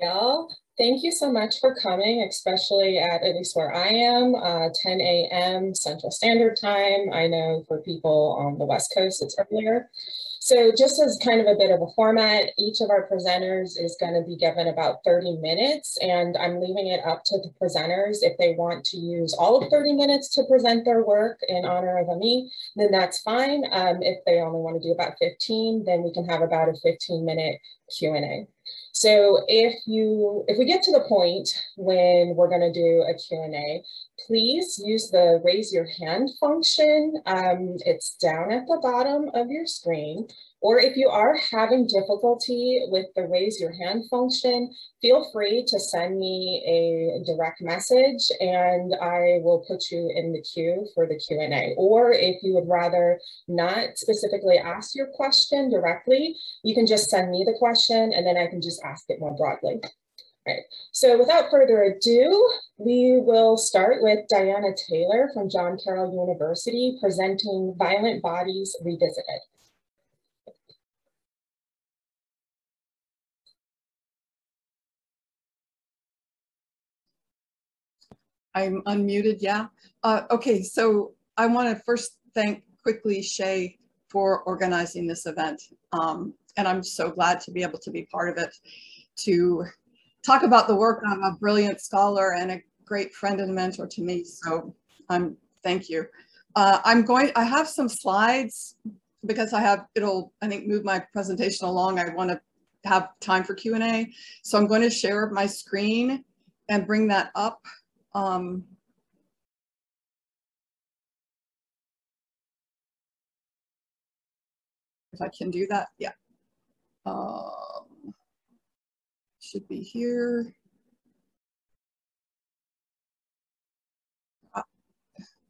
Y'all, thank you so much for coming, especially at at least where I am, uh, 10 a.m. Central Standard Time. I know for people on the West Coast, it's earlier. So just as kind of a bit of a format, each of our presenters is going to be given about 30 minutes and I'm leaving it up to the presenters. If they want to use all of 30 minutes to present their work in honor of Ami, then that's fine. Um, if they only want to do about 15, then we can have about a 15 minute Q&A. So if you, if we get to the point when we're gonna do a Q&A, please use the raise your hand function. Um, it's down at the bottom of your screen. Or if you are having difficulty with the raise your hand function, feel free to send me a direct message and I will put you in the queue for the Q&A. Or if you would rather not specifically ask your question directly, you can just send me the question and then I can just ask it more broadly. Right. So without further ado, we will start with Dianna Taylor from John Carroll University presenting Violent Bodies Revisited. I'm unmuted, yeah. Uh, okay, so I want to first thank quickly Shay for organizing this event. Um, and I'm so glad to be able to be part of it, to talk about the work I'm a brilliant scholar and a great friend and mentor to me. So I'm thank you. Uh, I'm going, I have some slides because I have, it'll, I think, move my presentation along. I want to have time for Q&A. So I'm going to share my screen and bring that up. Um, if I can do that, yeah. Um, should be here. Uh,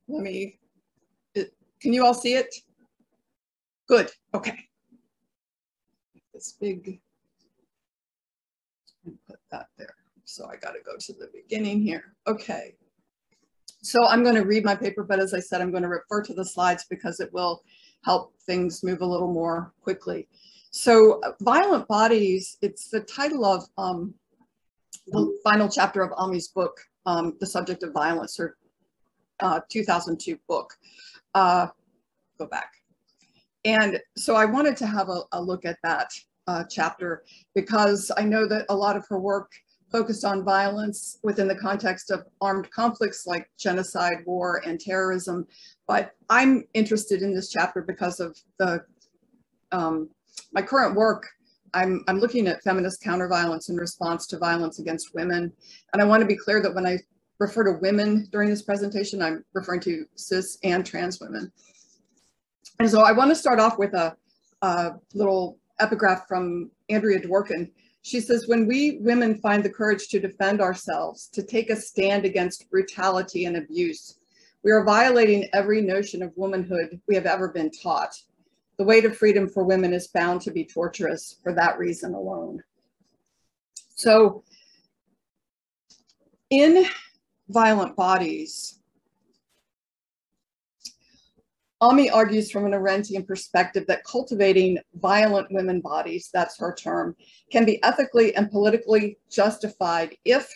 let me, it, can you all see it? Good, okay. This big, put that there. So I got to go to the beginning here. Okay. So I'm going to read my paper, but as I said, I'm going to refer to the slides because it will help things move a little more quickly. So uh, Violent Bodies, it's the title of um, the final chapter of Ami's book, um, The Subject of Violence, her uh, 2002 book. Uh, go back. And so I wanted to have a, a look at that uh, chapter because I know that a lot of her work focused on violence within the context of armed conflicts like genocide, war, and terrorism. But I'm interested in this chapter because of the um, my current work. I'm, I'm looking at feminist counterviolence in response to violence against women. And I want to be clear that when I refer to women during this presentation, I'm referring to cis and trans women. And so I want to start off with a, a little epigraph from Andrea Dworkin, she says, when we women find the courage to defend ourselves, to take a stand against brutality and abuse, we are violating every notion of womanhood we have ever been taught. The way to freedom for women is bound to be torturous for that reason alone. So in violent bodies, Ami argues from an Arendtian perspective that cultivating violent women bodies, that's her term, can be ethically and politically justified if,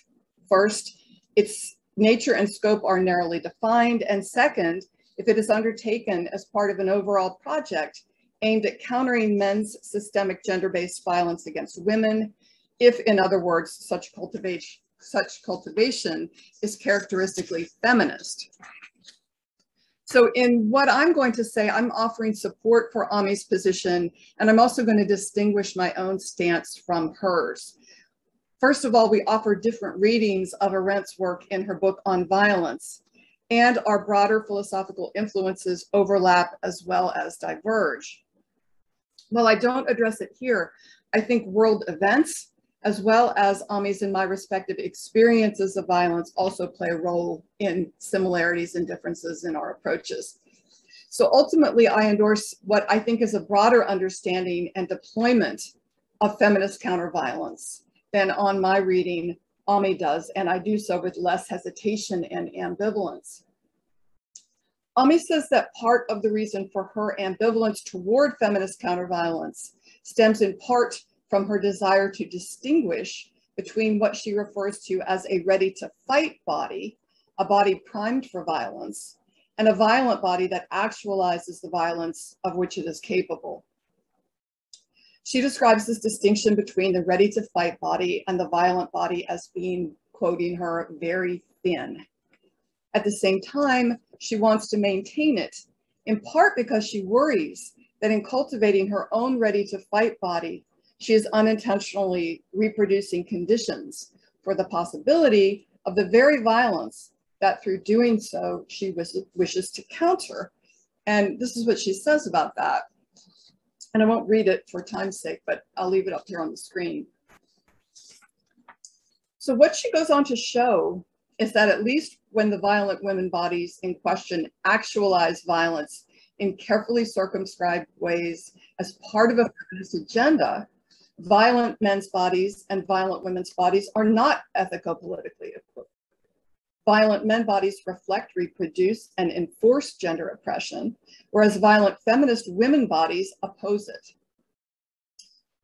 first, its nature and scope are narrowly defined, and second, if it is undertaken as part of an overall project aimed at countering men's systemic gender-based violence against women, if, in other words, such cultivation, such cultivation is characteristically feminist. So in what I'm going to say, I'm offering support for Ami's position, and I'm also going to distinguish my own stance from hers. First of all, we offer different readings of Arendt's work in her book on violence, and our broader philosophical influences overlap as well as diverge. While I don't address it here, I think world events as well as Ami's and my respective experiences of violence also play a role in similarities and differences in our approaches. So ultimately, I endorse what I think is a broader understanding and deployment of feminist counterviolence than on my reading Ami does, and I do so with less hesitation and ambivalence. Ami says that part of the reason for her ambivalence toward feminist counterviolence stems in part from her desire to distinguish between what she refers to as a ready to fight body, a body primed for violence, and a violent body that actualizes the violence of which it is capable. She describes this distinction between the ready to fight body and the violent body as being, quoting her, very thin. At the same time, she wants to maintain it, in part because she worries that in cultivating her own ready to fight body, she is unintentionally reproducing conditions for the possibility of the very violence that through doing so, she wishes to counter. And this is what she says about that and I won't read it for time's sake, but I'll leave it up here on the screen. So what she goes on to show is that at least when the violent women bodies in question actualize violence in carefully circumscribed ways as part of a feminist agenda, violent men's bodies and violent women's bodies are not ethico-politically equivalent violent men bodies reflect, reproduce, and enforce gender oppression, whereas violent feminist women bodies oppose it.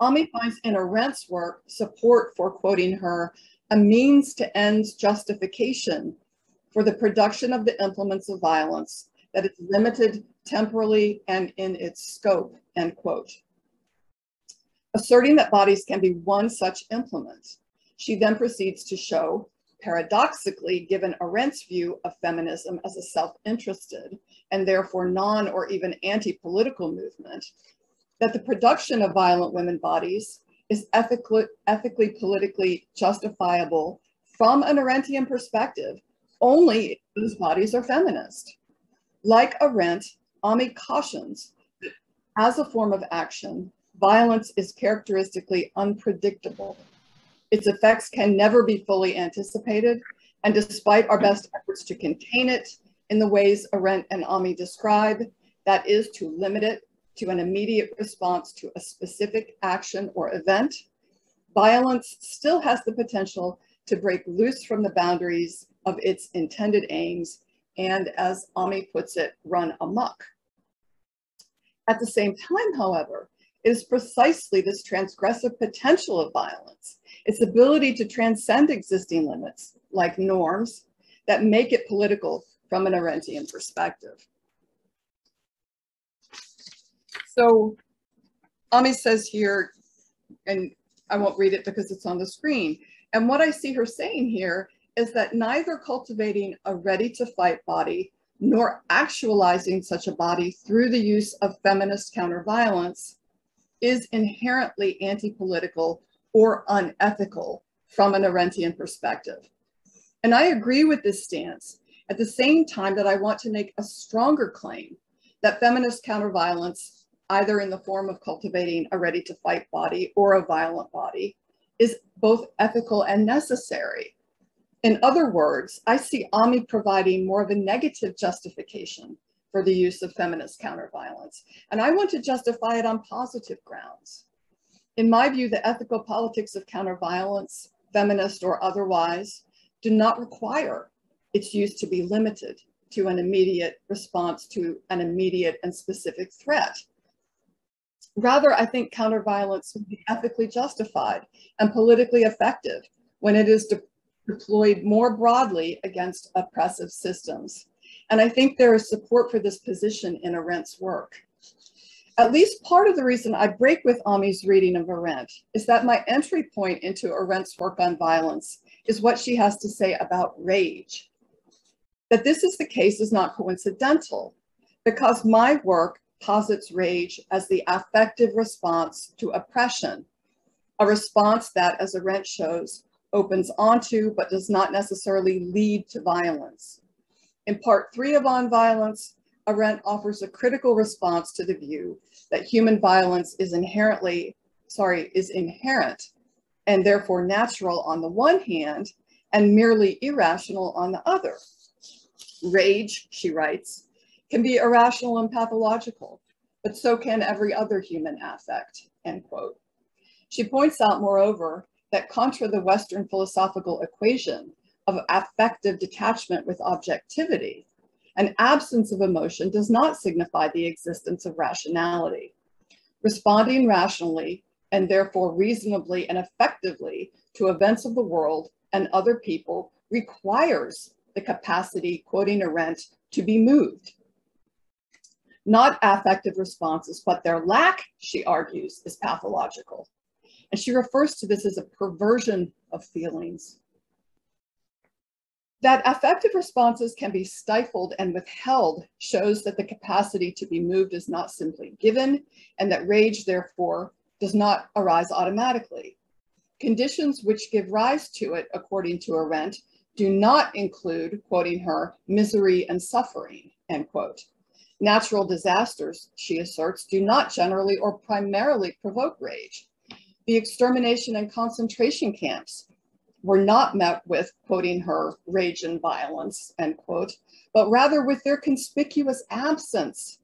Ami finds in Arendt's work support for, quoting her, a means to ends justification for the production of the implements of violence that is limited temporally and in its scope, end quote. Asserting that bodies can be one such implement, she then proceeds to show paradoxically given Arendt's view of feminism as a self-interested and therefore non or even anti-political movement, that the production of violent women bodies is ethically, ethically politically justifiable from an Arendtian perspective only if those bodies are feminist. Like Arendt, Ami cautions that as a form of action, violence is characteristically unpredictable its effects can never be fully anticipated, and despite our best efforts to contain it in the ways Arendt and Ami describe, that is to limit it to an immediate response to a specific action or event, violence still has the potential to break loose from the boundaries of its intended aims and, as Ami puts it, run amok. At the same time, however, it is precisely this transgressive potential of violence its ability to transcend existing limits, like norms, that make it political from an Arendtian perspective. So Ami says here, and I won't read it because it's on the screen. And what I see her saying here is that neither cultivating a ready to fight body nor actualizing such a body through the use of feminist counterviolence is inherently anti-political or unethical from an Arendtian perspective. And I agree with this stance at the same time that I want to make a stronger claim that feminist counterviolence, either in the form of cultivating a ready to fight body or a violent body, is both ethical and necessary. In other words, I see Ami providing more of a negative justification for the use of feminist counterviolence. And I want to justify it on positive grounds. In my view, the ethical politics of counterviolence, feminist or otherwise, do not require its use to be limited to an immediate response to an immediate and specific threat. Rather, I think counterviolence would be ethically justified and politically effective when it is de deployed more broadly against oppressive systems. And I think there is support for this position in Arendt's work. At least part of the reason I break with Ami's reading of Arendt is that my entry point into Arendt's work on violence is what she has to say about rage. That this is the case is not coincidental because my work posits rage as the affective response to oppression, a response that, as Arendt shows, opens onto but does not necessarily lead to violence. In part three of On Violence, Arendt offers a critical response to the view that human violence is inherently, sorry, is inherent and therefore natural on the one hand and merely irrational on the other. Rage, she writes, can be irrational and pathological, but so can every other human affect, end quote. She points out, moreover, that contra the Western philosophical equation of affective detachment with objectivity, an absence of emotion does not signify the existence of rationality. Responding rationally and therefore reasonably and effectively to events of the world and other people requires the capacity, quoting Arendt, to be moved. Not affective responses, but their lack, she argues, is pathological. And she refers to this as a perversion of feelings. That affective responses can be stifled and withheld shows that the capacity to be moved is not simply given, and that rage, therefore, does not arise automatically. Conditions which give rise to it, according to Arendt, do not include, quoting her, misery and suffering, end quote. Natural disasters, she asserts, do not generally or primarily provoke rage. The extermination and concentration camps were not met with, quoting her, rage and violence, end quote, but rather with their conspicuous absence,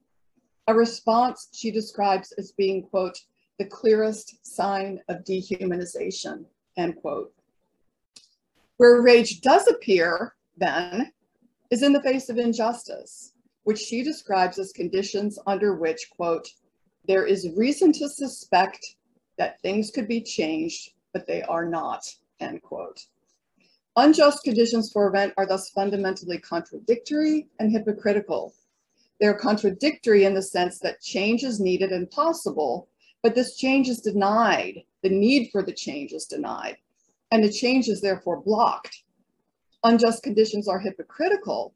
a response she describes as being, quote, the clearest sign of dehumanization, end quote. Where rage does appear, then, is in the face of injustice, which she describes as conditions under which, quote, there is reason to suspect that things could be changed, but they are not, end quote. Unjust conditions for event are thus fundamentally contradictory and hypocritical. They're contradictory in the sense that change is needed and possible, but this change is denied. The need for the change is denied, and the change is therefore blocked. Unjust conditions are hypocritical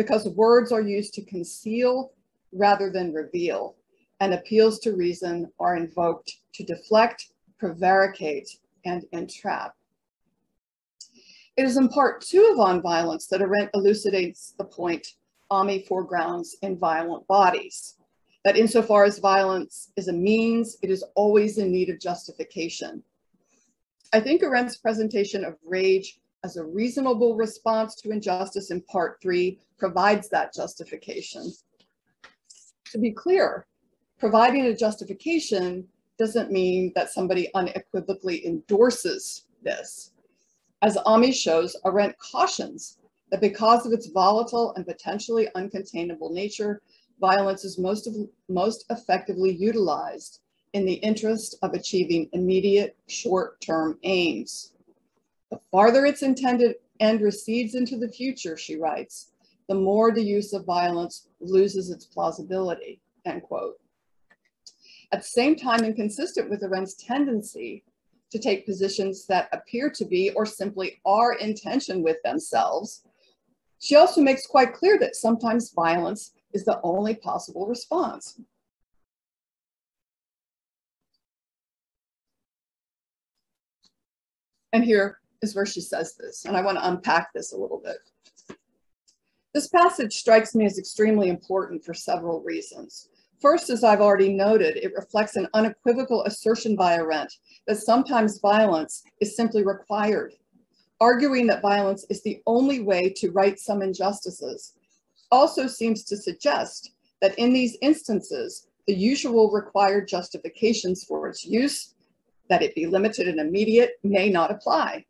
because words are used to conceal rather than reveal, and appeals to reason are invoked to deflect, prevaricate, and entrap. It is in part two of On Violence that Arendt elucidates the point Ami foregrounds in Violent Bodies that insofar as violence is a means, it is always in need of justification. I think Arendt's presentation of rage as a reasonable response to injustice in part three provides that justification. To be clear, providing a justification doesn't mean that somebody unequivocally endorses this. As Ami shows, Arendt cautions that because of its volatile and potentially uncontainable nature, violence is most, of, most effectively utilized in the interest of achieving immediate short-term aims. The farther its intended end recedes into the future, she writes, the more the use of violence loses its plausibility, end quote. At the same time, inconsistent with Arendt's tendency to take positions that appear to be or simply are in tension with themselves, she also makes quite clear that sometimes violence is the only possible response. And here is where she says this, and I want to unpack this a little bit. This passage strikes me as extremely important for several reasons. First, as I've already noted, it reflects an unequivocal assertion by Arendt that sometimes violence is simply required. Arguing that violence is the only way to right some injustices also seems to suggest that in these instances, the usual required justifications for its use, that it be limited and immediate, may not apply.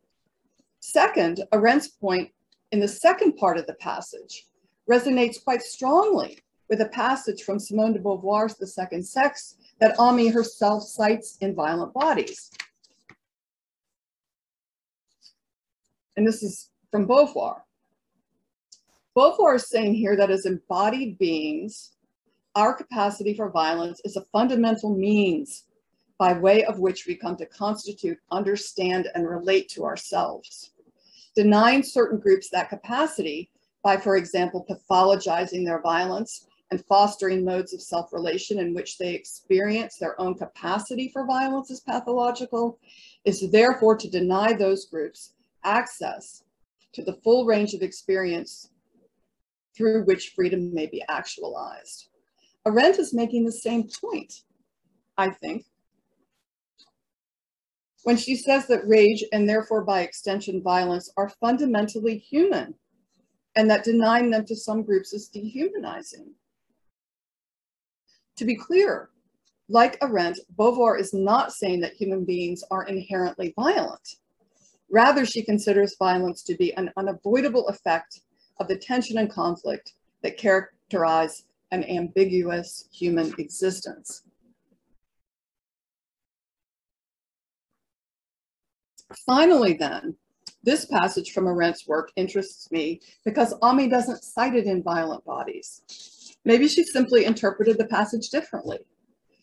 Second, Arendt's point in the second part of the passage resonates quite strongly with a passage from Simone de Beauvoir's The Second Sex that Ami herself cites in Violent Bodies. And this is from Beauvoir. Beauvoir is saying here that as embodied beings, our capacity for violence is a fundamental means by way of which we come to constitute, understand, and relate to ourselves. Denying certain groups that capacity by, for example, pathologizing their violence and fostering modes of self-relation in which they experience their own capacity for violence as pathological, is therefore to deny those groups access to the full range of experience through which freedom may be actualized. Arendt is making the same point, I think, when she says that rage and therefore by extension violence are fundamentally human and that denying them to some groups is dehumanizing. To be clear, like Arendt, Beauvoir is not saying that human beings are inherently violent. Rather, she considers violence to be an unavoidable effect of the tension and conflict that characterize an ambiguous human existence. Finally, then, this passage from Arendt's work interests me because Ami doesn't cite it in Violent Bodies. Maybe she simply interpreted the passage differently.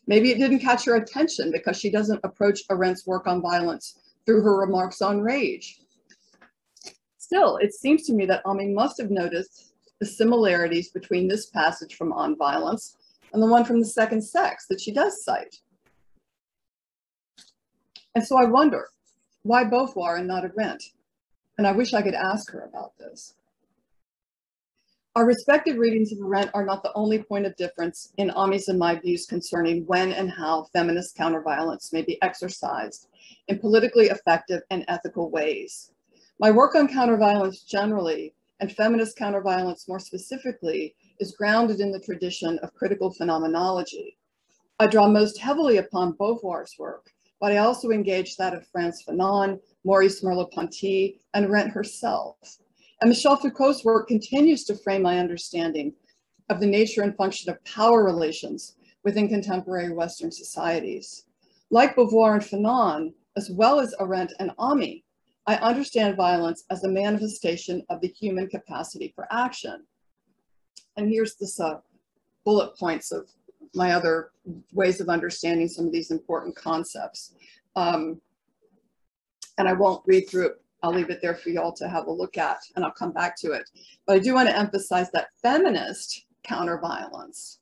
Maybe it didn't catch her attention because she doesn't approach Arendt's work on violence through her remarks on rage. Still, it seems to me that Ami must have noticed the similarities between this passage from On Violence and the one from the second sex that she does cite. And so I wonder, why Beauvoir and not Arendt? And I wish I could ask her about this. Our respective readings of Arendt are not the only point of difference in Ami's and my views concerning when and how feminist counterviolence may be exercised in politically effective and ethical ways. My work on counterviolence generally and feminist counterviolence more specifically is grounded in the tradition of critical phenomenology. I draw most heavily upon Beauvoir's work, but I also engage that of Frantz Fanon, Maurice Merleau-Ponty, and Arendt herself. And Michel Foucault's work continues to frame my understanding of the nature and function of power relations within contemporary Western societies. Like Beauvoir and Fanon, as well as Arendt and Ami, I understand violence as a manifestation of the human capacity for action. And here's the uh, bullet points of my other ways of understanding some of these important concepts. Um, and I won't read through it. I'll leave it there for y'all to have a look at, and I'll come back to it. But I do want to emphasize that feminist counterviolence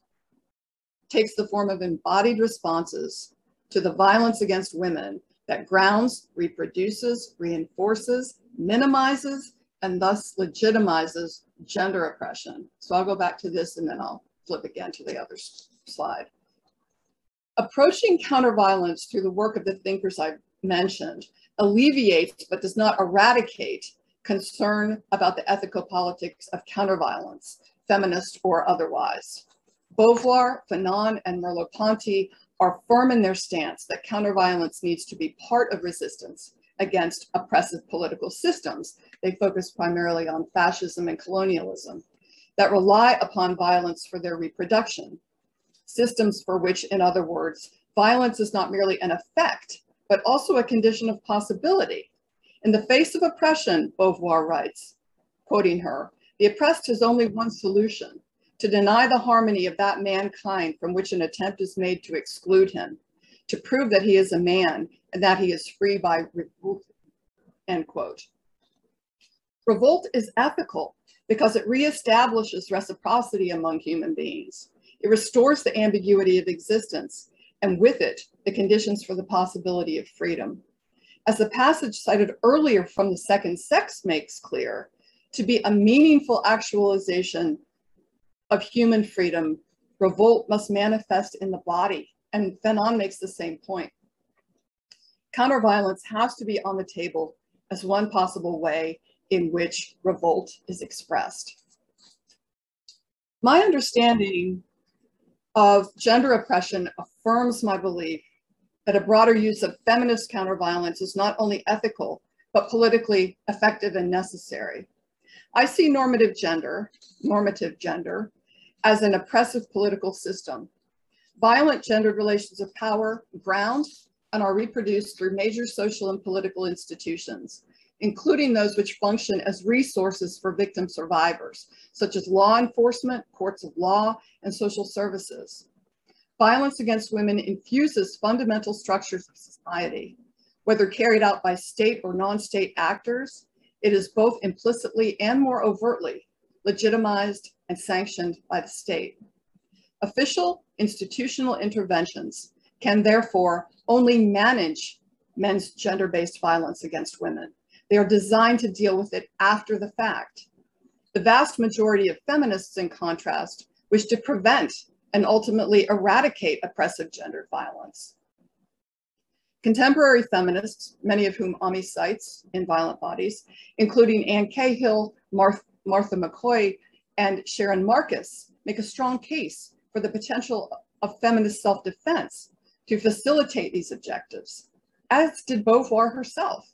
takes the form of embodied responses to the violence against women that grounds, reproduces, reinforces, minimizes, and thus legitimizes gender oppression. So I'll go back to this and then I'll flip again to the other slide. Approaching counterviolence through the work of the thinkers I've mentioned alleviates but does not eradicate concern about the ethical politics of counterviolence, feminist or otherwise. Beauvoir, Fanon, and Merleau-Ponty are firm in their stance that counterviolence needs to be part of resistance against oppressive political systems. They focus primarily on fascism and colonialism that rely upon violence for their reproduction. Systems for which, in other words, violence is not merely an effect, but also a condition of possibility. In the face of oppression, Beauvoir writes, quoting her, the oppressed has only one solution, to deny the harmony of that mankind from which an attempt is made to exclude him, to prove that he is a man and that he is free by revolt, end quote. Revolt is ethical because it reestablishes reciprocity among human beings. It restores the ambiguity of existence and with it, the conditions for the possibility of freedom. As the passage cited earlier from the second sex makes clear, to be a meaningful actualization of human freedom, revolt must manifest in the body. And Fanon makes the same point. Counterviolence has to be on the table as one possible way in which revolt is expressed. My understanding of gender oppression affirms my belief that a broader use of feminist counterviolence is not only ethical, but politically effective and necessary. I see normative gender, normative gender, as an oppressive political system. Violent gendered relations of power ground and are reproduced through major social and political institutions, including those which function as resources for victim survivors, such as law enforcement, courts of law, and social services. Violence against women infuses fundamental structures of society. Whether carried out by state or non-state actors, it is both implicitly and more overtly legitimized, and sanctioned by the state. Official institutional interventions can therefore only manage men's gender-based violence against women. They are designed to deal with it after the fact. The vast majority of feminists, in contrast, wish to prevent and ultimately eradicate oppressive gender violence. Contemporary feminists, many of whom Ami cites in Violent Bodies, including Anne Cahill, Martha Martha McCaughey and Sharon Marcus make a strong case for the potential of feminist self-defense to facilitate these objectives, as did Beauvoir herself.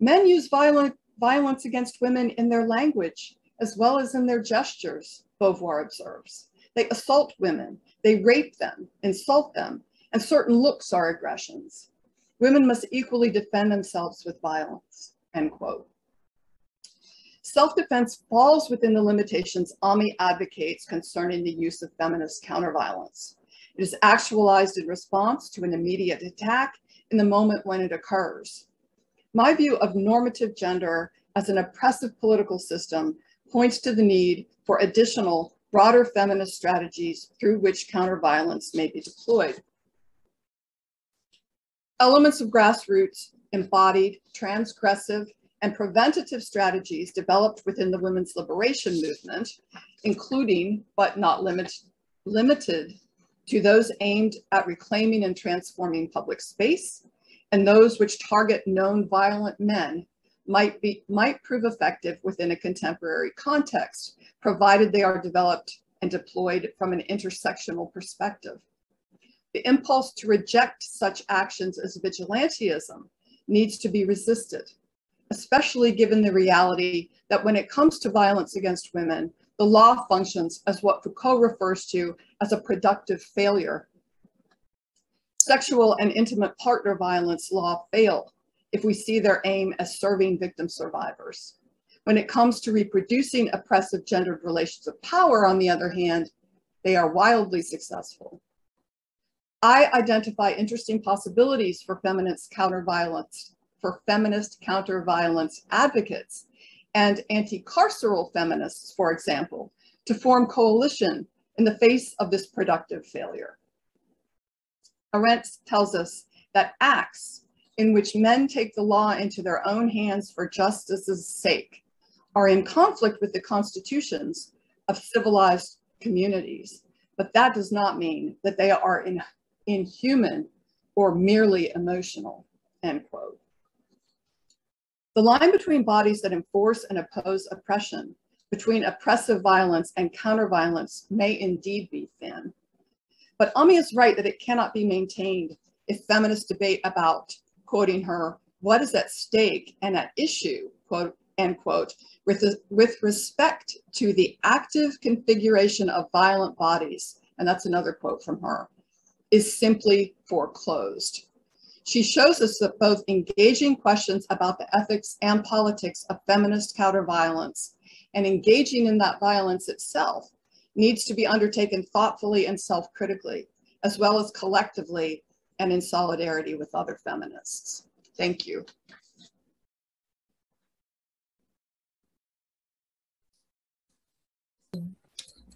Men use violent, violence against women in their language as well as in their gestures, Beauvoir observes. They assault women, they rape them, insult them, and certain looks are aggressions. Women must equally defend themselves with violence, end quote. Self-defense falls within the limitations Ami advocates concerning the use of feminist counterviolence. It is actualized in response to an immediate attack in the moment when it occurs. My view of normative gender as an oppressive political system points to the need for additional broader feminist strategies through which counterviolence may be deployed. Elements of grassroots, embodied, transgressive, and preventative strategies developed within the women's liberation movement, including, but not limit, limited to those aimed at reclaiming and transforming public space, and those which target known violent men might, be, might prove effective within a contemporary context, provided they are developed and deployed from an intersectional perspective. The impulse to reject such actions as vigilantism needs to be resisted, especially given the reality that when it comes to violence against women, the law functions as what Foucault refers to as a productive failure. Sexual and intimate partner violence law fail if we see their aim as serving victim survivors. When it comes to reproducing oppressive gendered relations of power, on the other hand, they are wildly successful. I identify interesting possibilities for feminist counter-violence, for feminist counter-violence advocates and anti-carceral feminists, for example, to form coalition in the face of this productive failure. Arendt tells us that acts in which men take the law into their own hands for justice's sake are in conflict with the constitutions of civilized communities. But that does not mean that they are in, inhuman or merely emotional, end quote. The line between bodies that enforce and oppose oppression, between oppressive violence and counter-violence may indeed be thin. But Ami is right that it cannot be maintained if feminists debate about quoting her, what is at stake and at issue, quote, end quote, with, with respect to the active configuration of violent bodies, and that's another quote from her, is simply foreclosed. She shows us that both engaging questions about the ethics and politics of feminist counterviolence and engaging in that violence itself needs to be undertaken thoughtfully and self-critically, as well as collectively and in solidarity with other feminists. Thank you.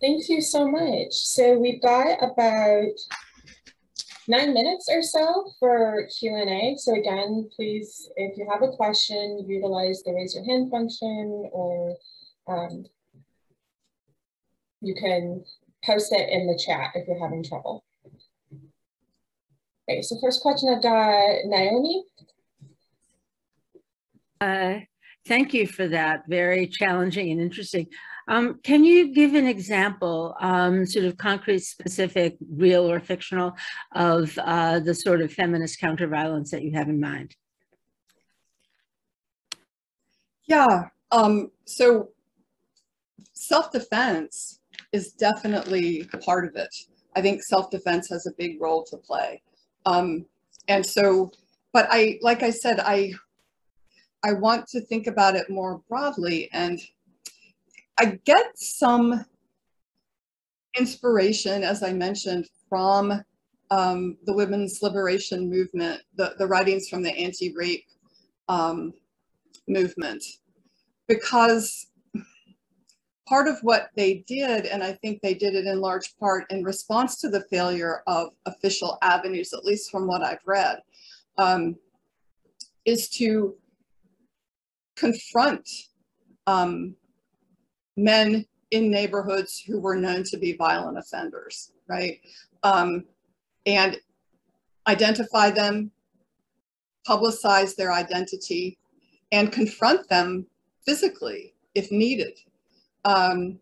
Thank you so much. So we've got about nine minutes or so for Q&A. So again, please, if you have a question, utilize the raise your hand function or um, you can post it in the chat if you're having trouble. Okay, so first question I've got Naomi. Uh, thank you for that. Very challenging and interesting. Um, can you give an example, um, sort of concrete, specific, real or fictional, of uh, the sort of feminist counterviolence that you have in mind? Yeah, um, so self-defense is definitely part of it. I think self-defense has a big role to play. Um, and so, but I, like I said, I, I want to think about it more broadly and I get some inspiration, as I mentioned, from um, the women's liberation movement, the, the writings from the anti-rape um, movement, because part of what they did, and I think they did it in large part in response to the failure of official avenues, at least from what I've read, um, is to confront um, men in neighborhoods who were known to be violent offenders, right? Um, and identify them, publicize their identity, and confront them physically if needed. Um,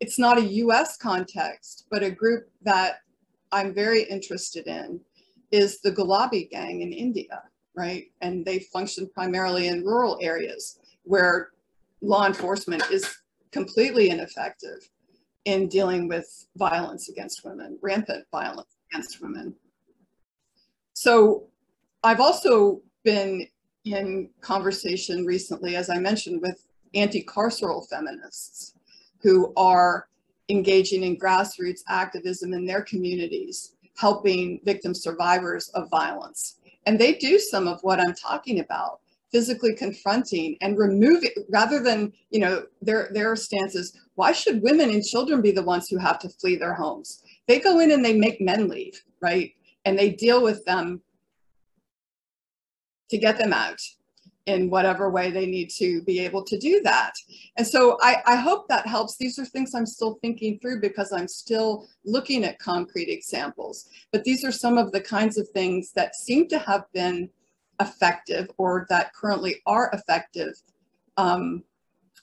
it's not a US context, but a group that I'm very interested in is the Gulabi gang in India, right? And they function primarily in rural areas where law enforcement is completely ineffective in dealing with violence against women, rampant violence against women. So I've also been in conversation recently, as I mentioned, with anti-carceral feminists who are engaging in grassroots activism in their communities, helping victim survivors of violence. And they do some of what I'm talking about, physically confronting and removing, rather than, you know, their, their stances, why should women and children be the ones who have to flee their homes? They go in and they make men leave, right? And they deal with them to get them out in whatever way they need to be able to do that. And so I, I, hope that helps. These are things I'm still thinking through because I'm still looking at concrete examples. But these are some of the kinds of things that seem to have been effective or that currently are effective. Um,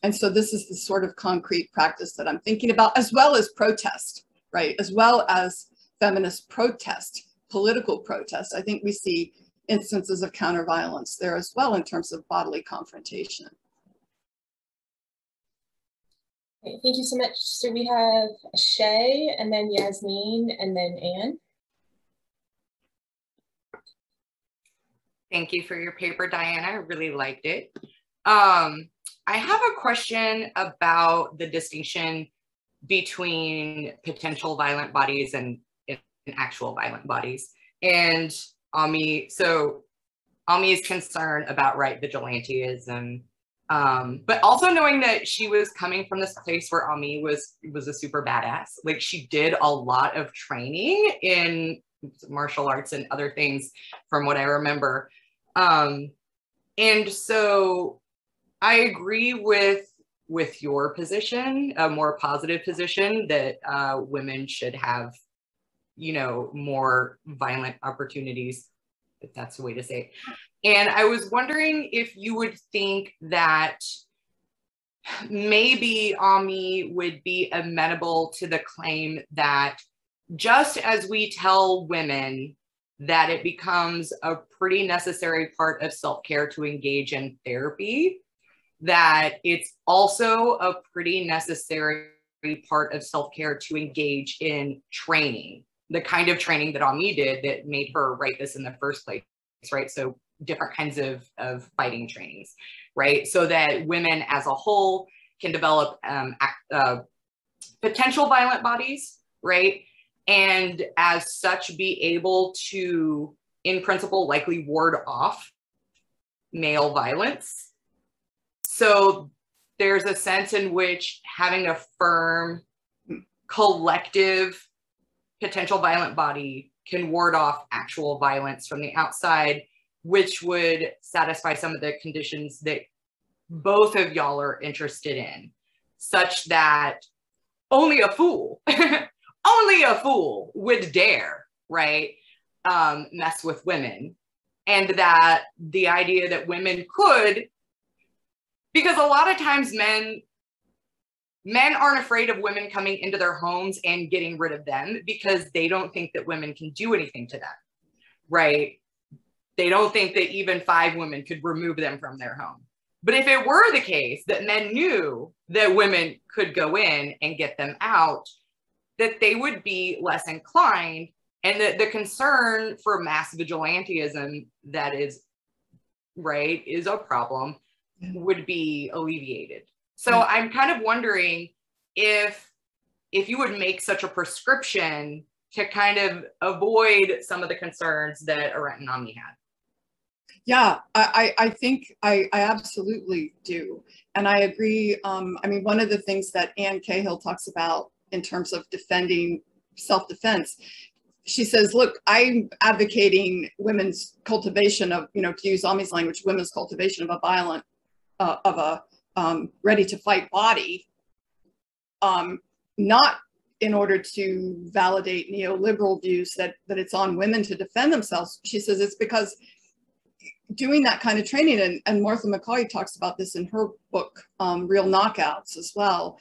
and so this is the sort of concrete practice that I'm thinking about, as well as protest, right? As well as feminist protest, political protest. I think we see instances of counter violence there as well in terms of bodily confrontation. Okay, thank you so much. So we have Shay and then Yasmin and then Anne. Thank you for your paper, Dianna. I really liked it. Um, I have a question about the distinction between potential violent bodies and, and actual violent bodies. And Ami, so Ami's concern about right vigilantism, um, but also knowing that she was coming from this place where Ami was was a super badass. Like she did a lot of training in martial arts and other things, from what I remember. Um, and so I agree with with your position, a more positive position that uh, women should have you know, more violent opportunities, if that's the way to say it. And I was wondering if you would think that maybe Ami would be amenable to the claim that just as we tell women that it becomes a pretty necessary part of self care to engage in therapy, that it's also a pretty necessary part of self care to engage in training the kind of training that Ami did that made her write this in the first place, right? So different kinds of, of fighting trainings, right? So that women as a whole can develop um, uh, potential violent bodies, right? And as such, be able to, in principle, likely ward off male violence. So there's a sense in which having a firm collective potential violent body can ward off actual violence from the outside, which would satisfy some of the conditions that both of y'all are interested in, such that only a fool, only a fool would dare, right, um, mess with women. And that the idea that women could, because a lot of times men men aren't afraid of women coming into their homes and getting rid of them because they don't think that women can do anything to them, right? They don't think that even five women could remove them from their home. But if it were the case that men knew that women could go in and get them out, that they would be less inclined. And that the concern for mass vigilantism that is right is a problem would be alleviated. So mm. I'm kind of wondering if if you would make such a prescription to kind of avoid some of the concerns that Arendt and Ami had. Yeah, I, I think I, I absolutely do. And I agree. Um, I mean, one of the things that Anne Cahill talks about in terms of defending self-defense, she says, look, I'm advocating women's cultivation of, you know, to use Ami's language, women's cultivation of a violent, uh, of a um, ready to fight body, um, not in order to validate neoliberal views that, that it's on women to defend themselves. She says it's because doing that kind of training, and, and Martha McCaughey talks about this in her book, um, Real Knockouts as well,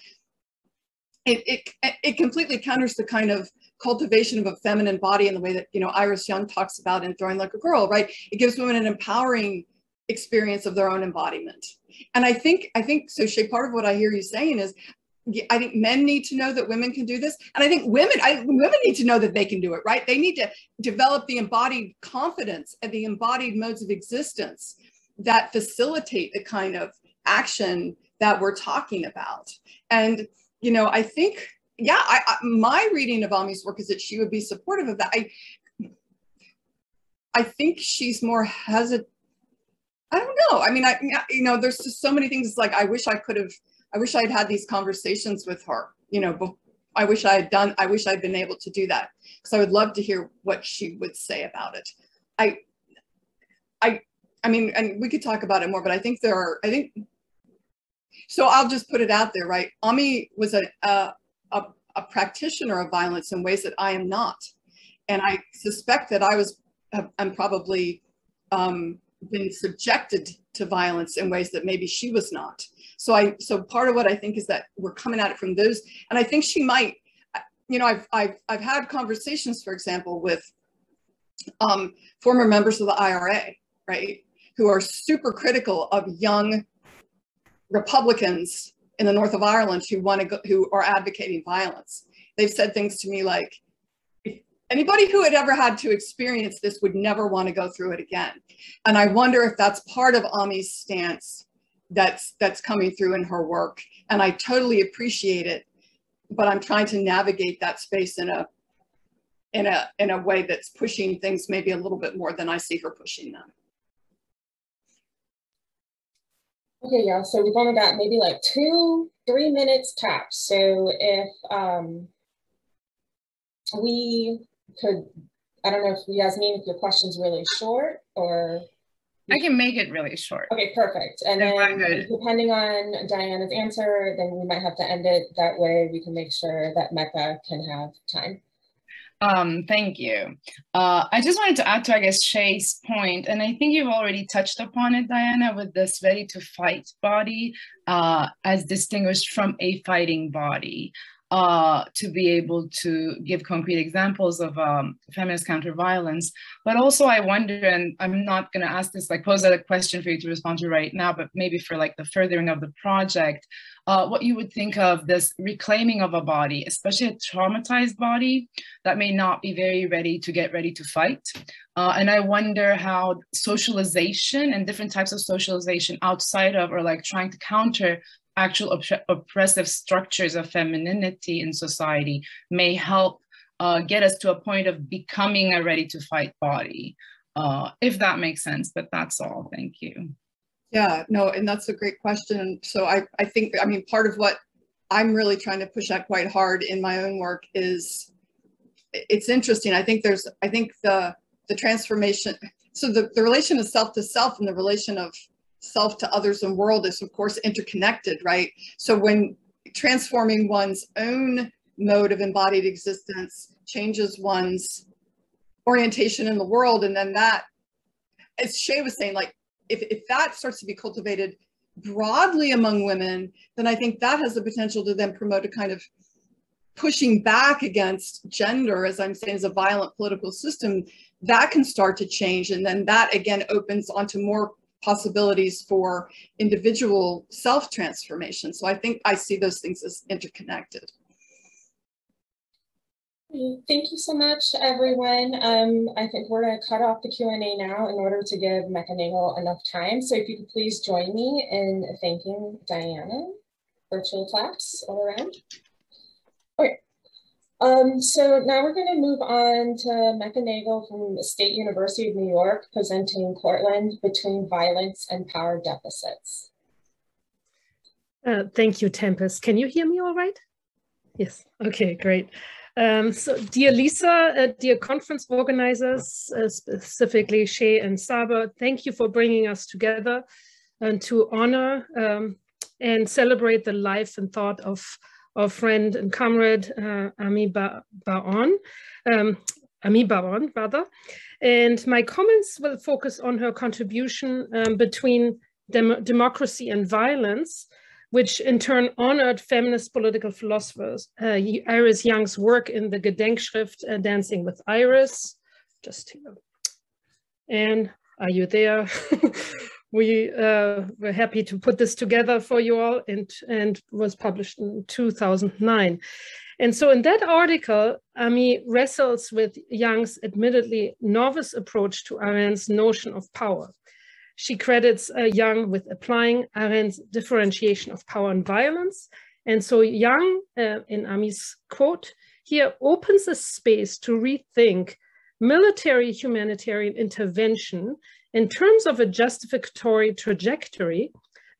it, it, it completely counters the kind of cultivation of a feminine body in the way that, you know, Iris Young talks about in Throwing Like a Girl, right? It gives women an empowering experience of their own embodiment. And I think, I think, so Shay, part of what I hear you saying is I think men need to know that women can do this, and I think women, I, women need to know that they can do it. Right? They need to develop the embodied confidence and the embodied modes of existence that facilitate the kind of action that we're talking about. And you know, I think, yeah, I, I, my reading of Ami's work is that she would be supportive of that. I, I think she's more hesitant. I don't know. I mean, I, you know, there's just so many things. Like, I wish I could have I wish I'd had these conversations with her. You know, I wish I had done, I wish I'd been able to do that because I would love to hear what she would say about it. I, I, I mean, and we could talk about it more, but I think there are, I think, so I'll just put it out there, right? Ami was a, a, a, a practitioner of violence in ways that I am not. And I suspect that I was, I'm probably um, been subjected to violence in ways that maybe she was not. So I so part of what I think is that we're coming at it from those, and I think she might, you know, I've I've I've had conversations, for example, with um, former members of the IRA, right, who are super critical of young Republicans in the north of Ireland who want to go, who are advocating violence. They've said things to me like, anybody who had ever had to experience this would never want to go through it again. And I wonder if that's part of Ami's stance that's that's coming through in her work and i totally appreciate it but i'm trying to navigate that space in a in a in a way that's pushing things maybe a little bit more than i see her pushing them okay yeah so we've only got maybe like two three minutes tops. so if um we could i don't know if you guys mean if your question's really short or I can make it really short. Okay, perfect. And then depending on Dianna's answer, then we might have to end it. That way we can make sure that Mecke can have time. Um, thank you. Uh, I just wanted to add to, I guess, Shay's point, and I think you've already touched upon it, Dianna, with this ready to fight body uh, as distinguished from a fighting body uh, to be able to give concrete examples of um, feminist counter violence. But also, I wonder, and I'm not going to ask this, like, pose that a question for you to respond to right now, but maybe for like the furthering of the project, uh, what you would think of this reclaiming of a body, especially a traumatized body that may not be very ready to get ready to fight. Uh, and I wonder how socialization and different types of socialization outside of or like trying to counter actual op- oppressive structures of femininity in society may help uh, get us to a point of becoming a ready to fight body, uh, if that makes sense. But that's all. Thank you. Yeah, no, and that's a great question. So I, I think, I mean, part of what I'm really trying to push at quite hard in my own work is it's interesting. I think there's, I think the the transformation. So the, the relation of self to self and the relation of self to others and world is of course interconnected, right? So when transforming one's own mode of embodied existence changes one's orientation in the world, and then that, as Shay was saying, like if, if that starts to be cultivated broadly among women, then I think that has the potential to then promote a kind of pushing back against gender, as I'm saying, as a violent political system, that can start to change. And then that again opens onto more possibilities for individual self-transformation. So I think I see those things as interconnected. Thank you so much, everyone. Um, I think we're going to cut off the Q&A now in order to give Mecke Nagel enough time. So if you could please join me in thanking Dianna. Virtual claps all around. Okay. Um, so now we're going to move on to Mecke Nagel from the State University of New York, presenting Cortland between violence and power deficits. Uh, thank you, Tempest. Can you hear me all right? Yes. Okay, great. Um, so, dear Lisa, uh, dear conference organizers, uh, specifically Shay and Saba, thank you for bringing us together and to honor um, and celebrate the life and thought of our friend and comrade uh, Ami ba Bar On, um, Ami Bar On rather. And my comments will focus on her contribution um, between dem democracy and violence, which in turn honored feminist political philosophers. Uh, Iris Young's work in the Gedenkschrift uh, Dancing with Iris, just here. And are you there? we uh, were happy to put this together for you all and, and was published in 2009. And so in that article, Ami wrestles with Young's admittedly novice approach to Arendt's notion of power. She credits uh, Young with applying Arendt's differentiation of power and violence. And so Young, uh, in Ami's quote, here opens a space to rethink military humanitarian intervention in terms of a justificatory trajectory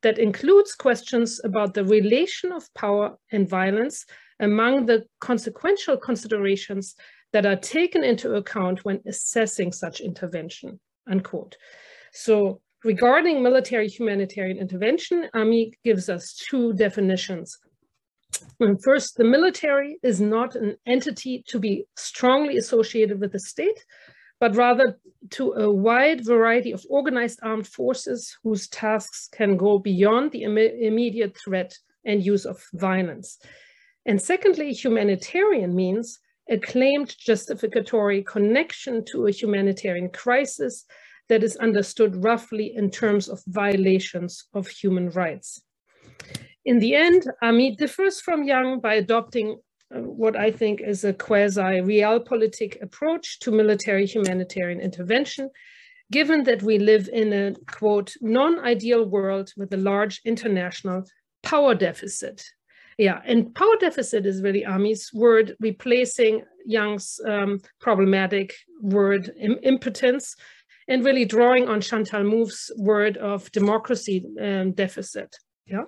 that includes questions about the relation of power and violence among the consequential considerations that are taken into account when assessing such intervention, unquote. So regarding military humanitarian intervention, Ami gives us two definitions. First, the military is not an entity to be strongly associated with the state, but rather to a wide variety of organized armed forces whose tasks can go beyond the Im immediate threat and use of violence. And secondly, humanitarian means a claimed justificatory connection to a humanitarian crisis that is understood roughly in terms of violations of human rights. In the end, Ami differs from Young by adopting what I think is a quasi-realpolitik approach to military humanitarian intervention, given that we live in a, quote, non-ideal world with a large international power deficit. Yeah, and power deficit is really Ami's word, replacing Young's um, problematic word impotence, and really drawing on Chantal Mouffe's word of democracy um, deficit. Yeah.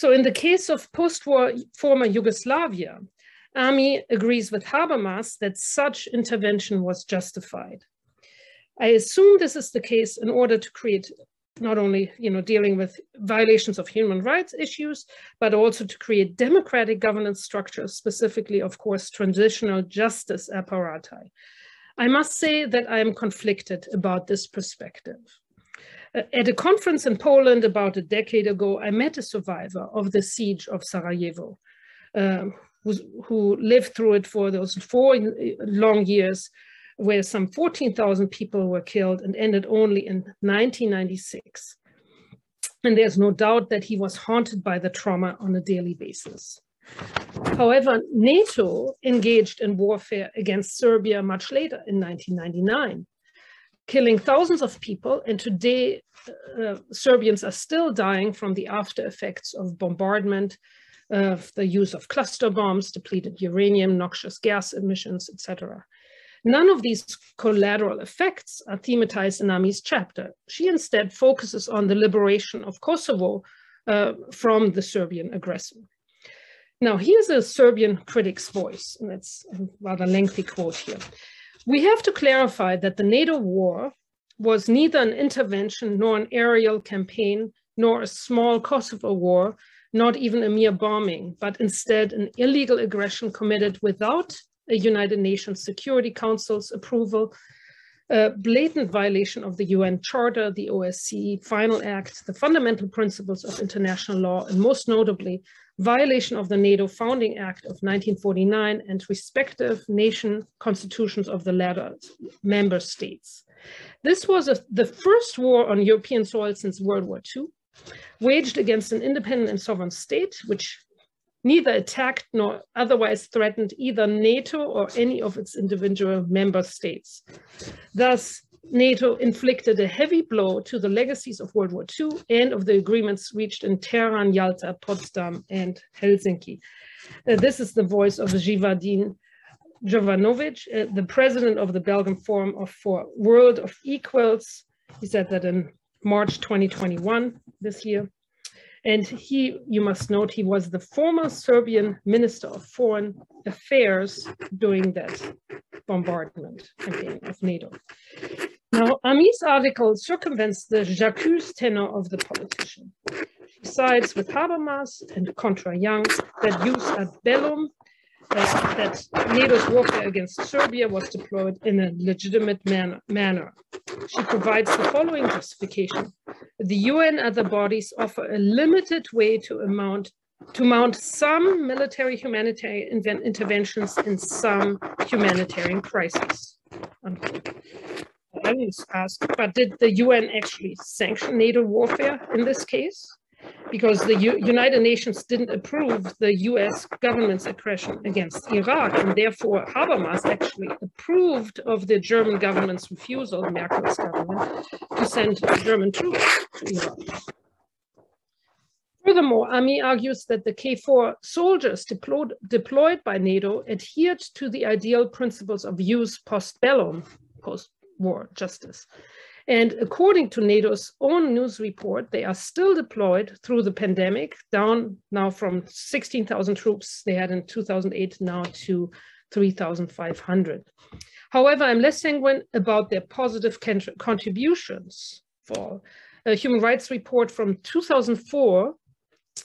So in the case of post-war former Yugoslavia, Ami agrees with Habermas that such intervention was justified. I assume this is the case in order to create not only you know, dealing with violations of human rights issues, but also to create democratic governance structures, specifically, of course, transitional justice apparati. I must say that I am conflicted about this perspective. At a conference in Poland about a decade ago, I met a survivor of the siege of Sarajevo, um, who lived through it for those four long years, where some 14,000 people were killed and ended only in 1996. And there's no doubt that he was haunted by the trauma on a daily basis. However, NATO engaged in warfare against Serbia much later in 1999 killing thousands of people. And today, uh, Serbians are still dying from the after effects of bombardment, of the use of cluster bombs, depleted uranium, noxious gas emissions, etc. None of these collateral effects are thematized in Ami's chapter. She instead focuses on the liberation of Kosovo uh, from the Serbian aggressor. Now, here's a Serbian critic's voice, and it's a rather lengthy quote here. We have to clarify that the NATO war was neither an intervention nor an aerial campaign, nor a small Kosovo war, not even a mere bombing, but instead an illegal aggression committed without a United Nations Security Council's approval, a blatant violation of the UN Charter, the OSCE Final Act, the fundamental principles of international law, and most notably, violation of the NATO Founding Act of 1949 and respective nation constitutions of the latter member states. This was a, the first war on European soil since World War II, waged against an independent and sovereign state, which neither attacked nor otherwise threatened either NATO or any of its individual member states. Thus, NATO inflicted a heavy blow to the legacies of World War II and of the agreements reached in Tehran, Yalta, Potsdam, and Helsinki. Uh, this is the voice of Živadin Jovanovic, uh, the president of the Belgrade Forum of, for World of Equals. He said that in March 2021, this year. And he, you must note, he was the former Serbian Minister of Foreign Affairs during that bombardment campaign of NATO. Now, Ami's article circumvents the j'accuse tenor of the politician. She sides with Habermas and contra Young that jus ad bellum, uh, that NATO's warfare against Serbia was deployed in a legitimate man manner. She provides the following justification. The UN other bodies offer a limited way to amount to mount some military humanitarian interventions in some humanitarian crises. Unquote. Values ask, but did the UN actually sanction NATO warfare in this case? Because the U United Nations didn't approve the US government's aggression against Iraq, and therefore Habermas actually approved of the German government's refusal, Merkel's government, to send German troops to Iraq. Furthermore, Ami argues that the KFOR soldiers deployed, deployed by NATO adhered to the ideal principles of jus post bellum, post-war justice. And according to NATO's own news report, they are still deployed through the pandemic, down now from 16,000 troops they had in 2008 now to 3,500. However, I'm less sanguine about their positive contributions. For a human rights report from 2004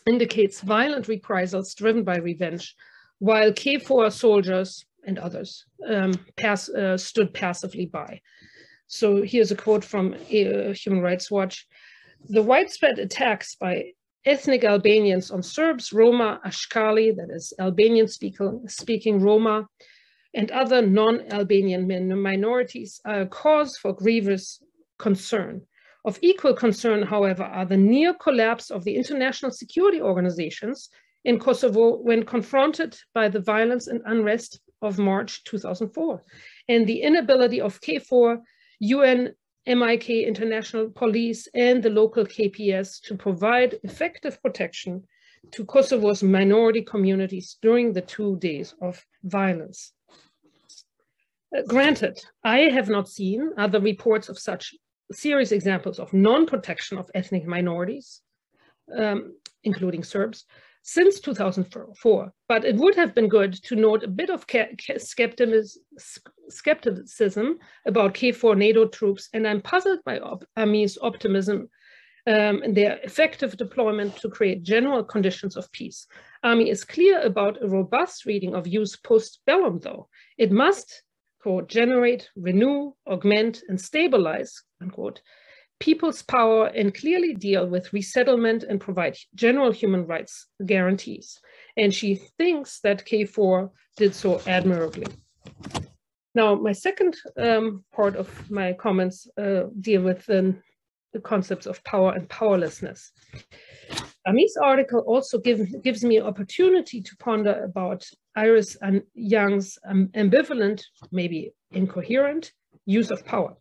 indicates violent reprisals driven by revenge, while KFOR soldiers and others um, pass, uh, stood passively by. So here's a quote from uh, Human Rights Watch. The widespread attacks by ethnic Albanians on Serbs, Roma, Ashkali, that is Albanian speaking, speaking Roma, and other non-Albanian minorities are a cause for grievous concern. Of equal concern, however, are the near collapse of the international security organizations in Kosovo when confronted by the violence and unrest of March 2004, and the inability of KFOR, UN, MIK, international police, and the local KPS to provide effective protection to Kosovo's minority communities during the two days of violence. Uh, granted, I have not seen other reports of such serious examples of non-protection of ethnic minorities, um, including Serbs, since 2004. But it would have been good to note a bit of skepticism about KFOR NATO troops, and I'm puzzled by op Ami's optimism um, and their effective deployment to create general conditions of peace. Ami is clear about a robust reading of jus post bellum, though. It must quote, generate, renew, augment, and stabilize, unquote, people's power and clearly deal with resettlement and provide general human rights guarantees. And she thinks that KFOR did so admirably. Now, my second um, part of my comments uh, deal with the concepts of power and powerlessness. Ami's article also give, gives me an opportunity to ponder about Iris and Young's um, ambivalent, maybe incoherent, use of power.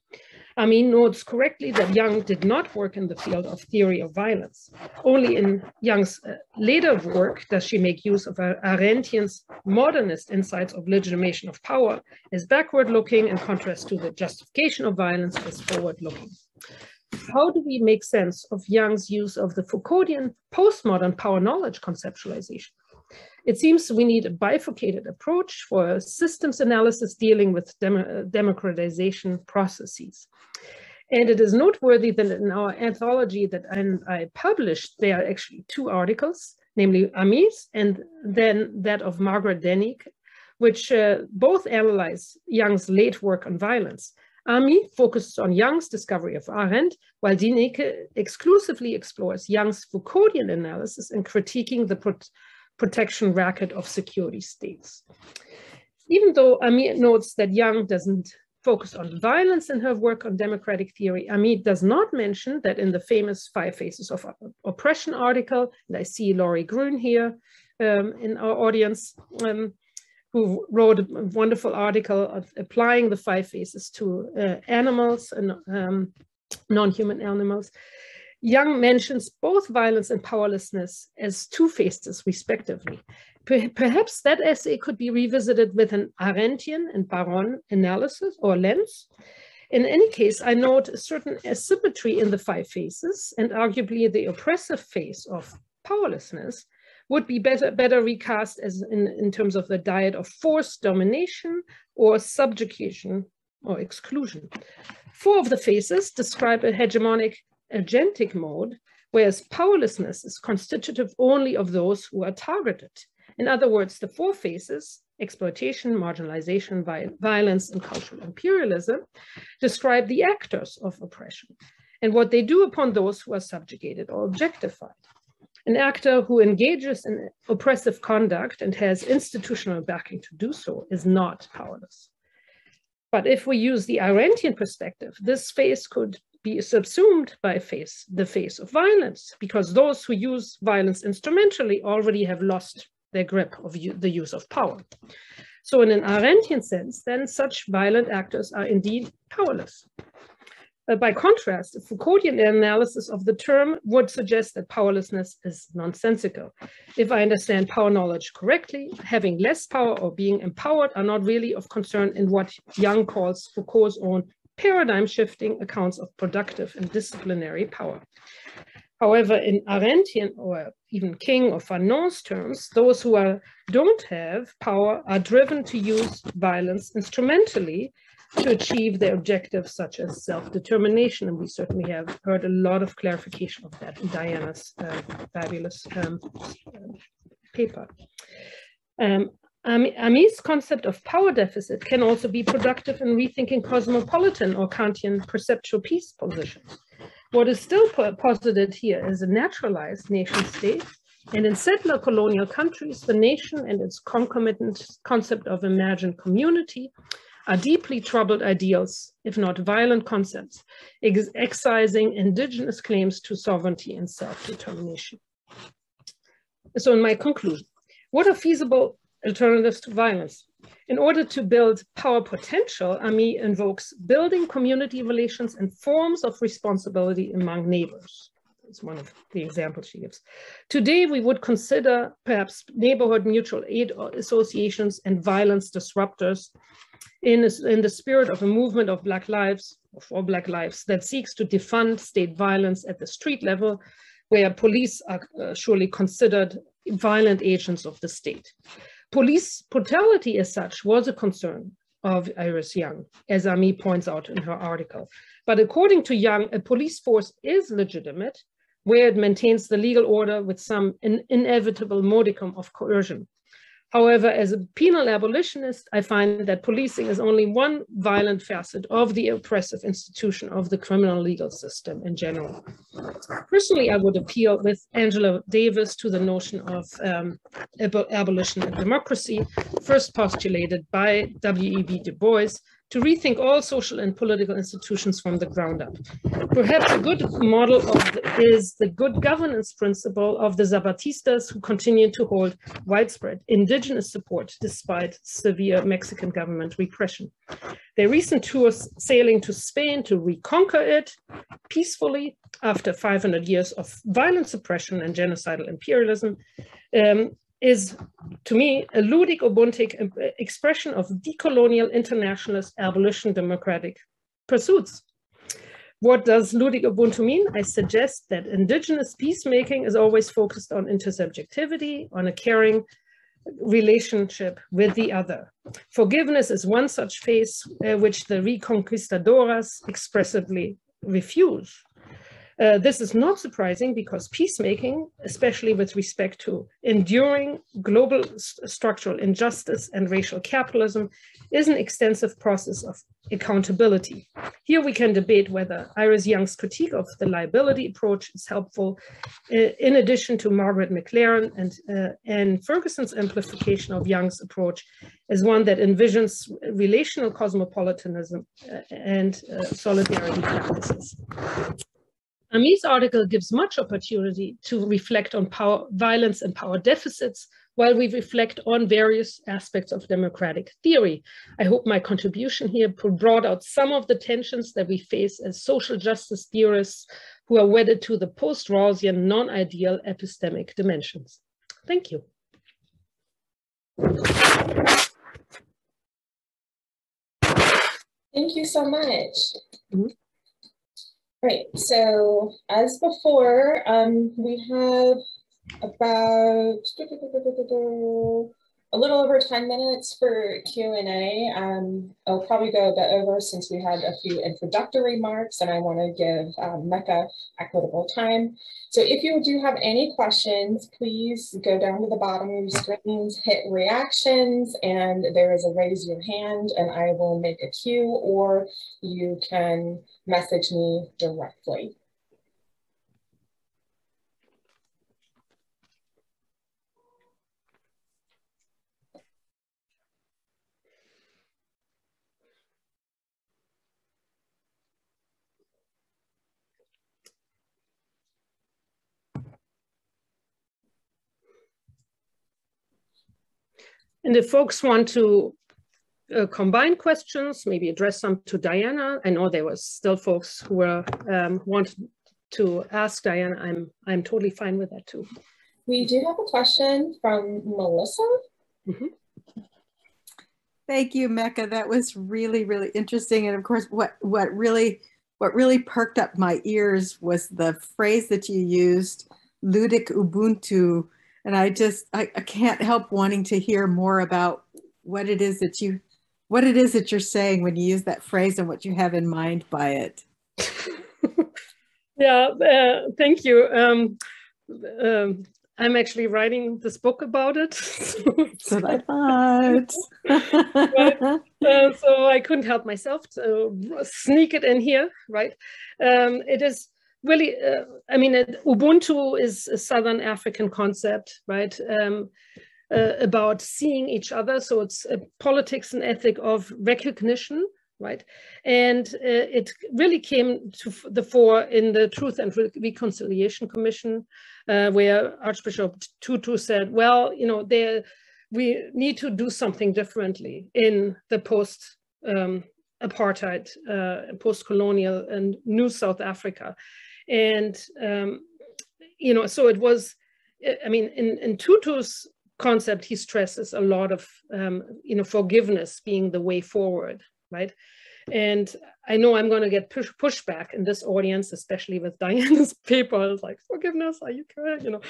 Ami notes correctly that Young did not work in the field of theory of violence. Only in Young's uh, later work does she make use of Arendtian's modernist insights of legitimation of power as backward-looking in contrast to the justification of violence as forward-looking how do we make sense of Young's use of the Foucauldian postmodern power knowledge conceptualization? It seems we need a bifurcated approach for systems analysis dealing with dem democratization processes. And it is noteworthy that in our anthology that I published, there are actually two articles, namely Ami's and then that of Margaret Denike, which uh, both analyze Young's late work on violence. Ami focuses on Young's discovery of Arendt, while Denike exclusively explores Young's Foucauldian analysis and critiquing the protection racket of security states. Even though Ami notes that Young doesn't focus on violence in her work on democratic theory, Ami does not mention that in the famous Five Faces of Oppression article, and I see Lori Gruen here um, in our audience, um, who wrote a wonderful article of applying the five faces to uh, animals and um, non-human animals. Young mentions both violence and powerlessness as two faces, respectively. Perhaps that essay could be revisited with an Arendtian and Bar On analysis or lens. In any case, I note a certain asymmetry in the five faces and arguably the oppressive face of powerlessness would be better, better recast as in, in terms of the diet of force, domination, or subjugation or exclusion. Four of the faces describe a hegemonic agentic mode, whereas powerlessness is constitutive only of those who are targeted. In other words, the four faces, exploitation, marginalization, violence, and cultural imperialism, describe the actors of oppression and what they do upon those who are subjugated or objectified. An actor who engages in oppressive conduct and has institutional backing to do so is not powerless. But if we use the Arendtian perspective, this phase could be subsumed by face, the face of violence, because those who use violence instrumentally already have lost their grip of the use of power. So in an Arendtian sense, then such violent actors are indeed powerless. Uh, by contrast, a Foucauldian analysis of the term would suggest that powerlessness is nonsensical. If I understand power knowledge correctly, having less power or being empowered are not really of concern in what Young calls Foucault's own paradigm shifting accounts of productive and disciplinary power. However, in Arendtian or even King or Fanon's terms, those who are, don't have power are driven to use violence instrumentally to achieve their objectives, such as self-determination. And we certainly have heard a lot of clarification of that in Dianna's uh, fabulous um, paper. Um, Ami's concept of power deficit can also be productive in rethinking cosmopolitan or Kantian perpetual peace positions. What is still posited here is a naturalized nation state, and in settler colonial countries, the nation and its concomitant concept of imagined community are deeply troubled ideals, if not violent concepts, ex excising indigenous claims to sovereignty and self-determination. So in my conclusion, what are feasible alternatives to violence? In order to build power potential, Ami invokes building community relations and forms of responsibility among neighbors. It's one of the examples she gives. Today, we would consider perhaps neighborhood mutual aid associations and violence disruptors in, in the spirit of a movement of Black lives, for Black lives, that seeks to defund state violence at the street level, where police are uh, surely considered violent agents of the state. Police brutality as such was a concern of Iris Young, as Ami points out in her article. But according to Young, a police force is legitimate where it maintains the legal order with some in inevitable modicum of coercion. However, as a penal abolitionist, I find that policing is only one violent facet of the oppressive institution of the criminal legal system in general. Personally, I would appeal with Angela Davis to the notion of um, abolition and democracy, first postulated by W.E.B. Du Bois, to rethink all social and political institutions from the ground up. Perhaps a good model the, is the good governance principle of the Zapatistas who continue to hold widespread indigenous support despite severe Mexican government repression. Their recent tours sailing to Spain to reconquer it peacefully after 500 years of violent suppression and genocidal imperialism um, is, to me, a ludic Ubuntic expression of decolonial internationalist abolition democratic pursuits. What does ludic Ubuntu mean? I suggest that indigenous peacemaking is always focused on intersubjectivity, on a caring relationship with the other. Forgiveness is one such phase uh, which the reconquistadoras expressively refuse. Uh, this is not surprising because peacemaking, especially with respect to enduring global structural injustice and racial capitalism, is an extensive process of accountability. Here we can debate whether Iris Young's critique of the liability approach is helpful, uh, in addition to Margaret McLaren and uh, Anne Ferguson's amplification of Young's approach as one that envisions relational cosmopolitanism uh, and uh, solidarity practices. Ami's article gives much opportunity to reflect on power, violence and power deficits while we reflect on various aspects of democratic theory. I hope my contribution here brought out some of the tensions that we face as social justice theorists who are wedded to the post-Rawlsian non-ideal epistemic dimensions. Thank you. Thank you so much. Mm -hmm. Right, so as before, um, we have about a little over 10 minutes for Q&A. Um, I'll probably go a bit over since we had a few introductory remarks and I want to give um, Mecke equitable time. So if you do have any questions, please go down to the bottom of your screens, hit reactions, and there is a raise your hand and I will make a queue or you can message me directly. And if folks want to uh, combine questions, maybe address some to Dianna. I know there was still folks who were um, wanted to ask Dianna. I'm I'm totally fine with that too. We do have a question from Melissa. Mm -hmm. Thank you, Mecke. That was really, really interesting. And of course, what what really what really perked up my ears was the phrase that you used, ludic Ubuntu. And I just I, I can't help wanting to hear more about what it is that you what it is that you're saying when you use that phrase and what you have in mind by it. yeah, uh, thank you. Um, um, I'm actually writing this book about it. so I thought. right? uh, so I couldn't help myself to sneak it in here, right? Um, it is really, uh, I mean, Ubuntu is a Southern African concept, right? Um, uh, about seeing each other. So it's a politics and ethic of recognition, right? And uh, it really came to the fore in the Truth and Reconciliation Commission, uh, where Archbishop Tutu said, well, you know, there we need to do something differently in the post um, apartheid, uh, post colonial and new South Africa. And, um, you know, so it was, I mean, in, in Tutu's concept, he stresses a lot of, um, you know, forgiveness being the way forward, right? And I know I'm going to get push pushback in this audience, especially with Dianna's paper. Like forgiveness, are you correct? You know,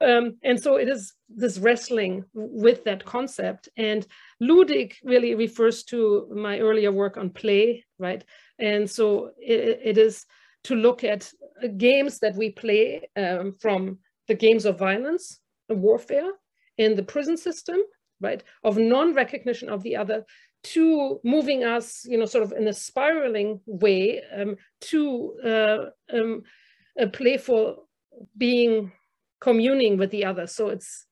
um, and so it is this wrestling with that concept. And ludic really refers to my earlier work on play, right? And so it, it is to look at games that we play um, from the games of violence, and warfare, in the prison system, right, of non-recognition of the other to moving us, you know, sort of in a spiraling way um, to uh, um, a playful being communing with the other. So it's,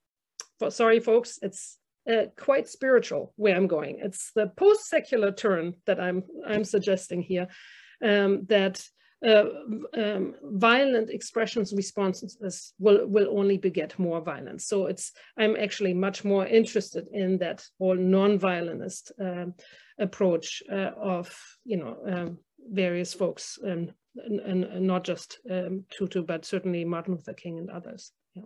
sorry folks, it's uh, quite spiritual where I'm going. It's the post-secular turn that I'm I'm suggesting here, um, that uh, um, violent expressions responses will, will only beget more violence. So it's, I'm actually much more interested in that whole non-violentist um, approach uh, of, you know, um, various folks and, and, and, not just um, Tutu, but certainly Martin Luther King and others. Yeah.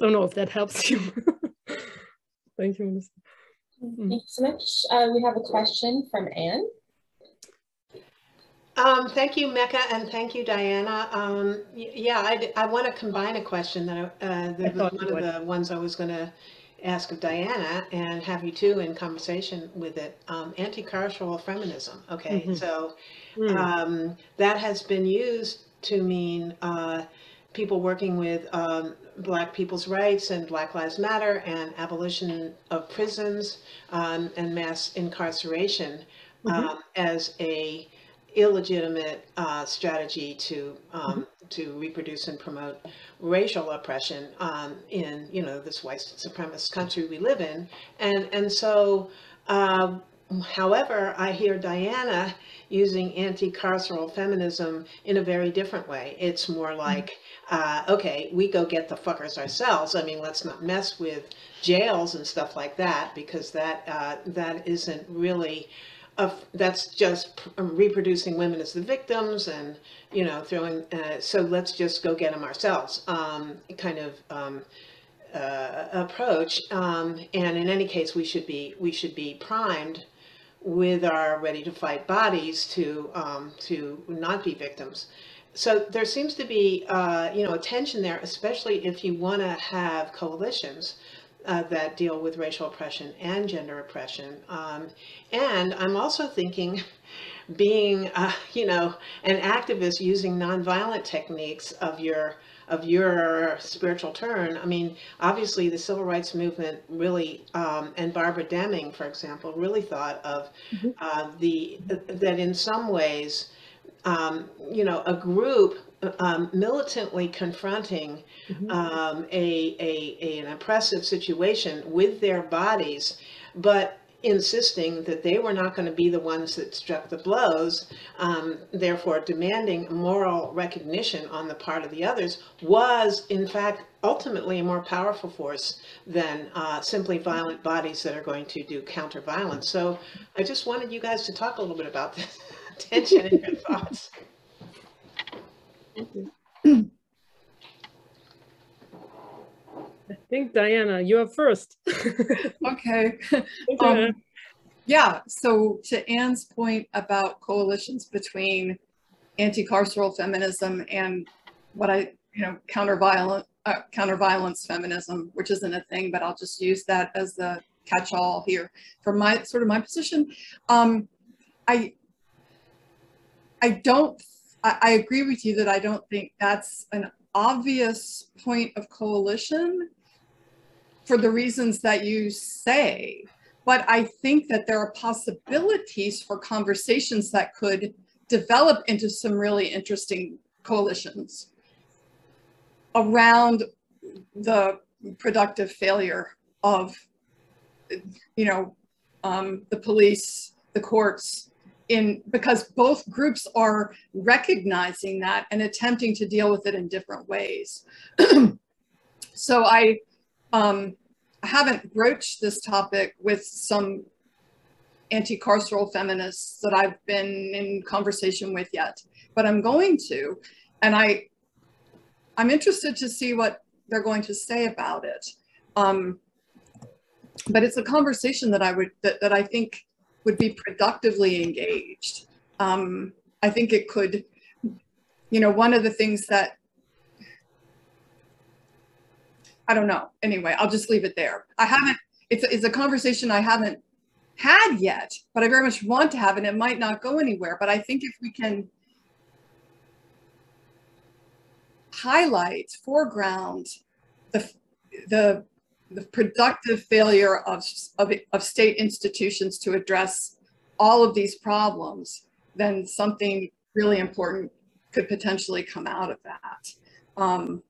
Don't know if that helps you. Thank you, Melissa. Thank you so much. Uh, we have a question from Anne. Um, thank you, Mecke, and thank you, Dianna. Um, yeah, I, I want to combine a question that, uh, that was one of the ones I was going to ask of Dianna and have you two in conversation with it. Um, anti-carceral feminism. Okay, mm -hmm. so mm. um, that has been used to mean uh, people working with um, Black people's rights and Black Lives Matter and abolition of prisons um, and mass incarceration mm -hmm. as a illegitimate uh, strategy to um, mm -hmm. to reproduce and promote racial oppression um, in you know this white supremacist country we live in, and and so. Uh, however, I hear Dianna using anti-carceral feminism in a very different way. It's more mm-hmm. like, uh, okay, we go get the fuckers ourselves. I mean, let's not mess with jails and stuff like that because that uh, that isn't really of that's just um, reproducing women as the victims and you know throwing uh, so let's just go get them ourselves um, kind of um, uh, approach. Um, and in any case we should be we should be primed with our ready to fight bodies to um, to not be victims. So there seems to be uh, you know a tension there especially if you want to have coalitions uh, that deal with racial oppression and gender oppression. Um, and I'm also thinking being, uh, you know, an activist using nonviolent techniques of your of your spiritual turn. I mean, obviously the civil rights movement really, um, and Barbara Deming, for example, really thought of mm -hmm. uh, the that in some ways, um, you know, a group um, militantly confronting mm-hmm. um, a, a, a, an oppressive situation with their bodies, but insisting that they were not going to be the ones that struck the blows, um, therefore demanding moral recognition on the part of the others, was in fact ultimately a more powerful force than uh, simply violent bodies that are going to do counter violence. So I just wanted you guys to talk a little bit about this tension and your thoughts. I think Dianna, you are first. okay. Um, yeah, so to Anne's point about coalitions between anti-carceral feminism and what I, you know, counter-violent, uh, counter-violence feminism, which isn't a thing, but I'll just use that as the catch-all here from my sort of my position. Um, I, I don't, I, I agree with you that I don't think that's an obvious point of coalition for the reasons that you say. But I think that there are possibilities for conversations that could develop into some really interesting coalitions around the productive failure of, you know, um, the police, the courts, in because both groups are recognizing that and attempting to deal with it in different ways. so I, um, haven't broached this topic with some anti-carceral feminists that I've been in conversation with yet, but I'm going to, and I, I'm interested to see what they're going to say about it. Um, but it's a conversation that I would that, that I think would be productively engaged. Um, I think it could, you know, one of the things that, I don't know. Anyway, I'll just leave it there. I haven't, it's, it's a conversation I haven't had yet, but I very much want to have, and it might not go anywhere. But I think if we can highlight, foreground the, the the productive failure of, of, of state institutions to address all of these problems, then something really important could potentially come out of that. Um,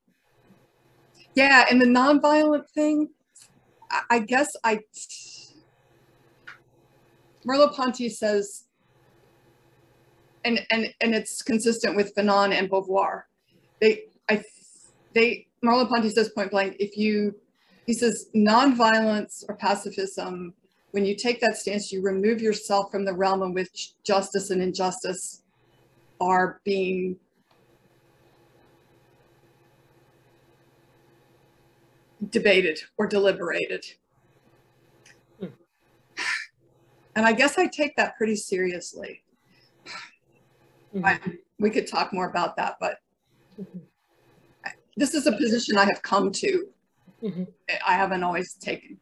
yeah, and the nonviolent thing, I, I guess I, Merleau-Ponty says, and, and, and it's consistent with Fanon and Beauvoir. They, I, they, Merleau-Ponty says point blank, if you he says nonviolence or pacifism, when you take that stance, you remove yourself from the realm in which justice and injustice are being debated or deliberated. Hmm. And I guess I take that pretty seriously. Mm-hmm. we could talk more about that, but mm-hmm. this is a position I have come to mm-hmm. I haven't always taken.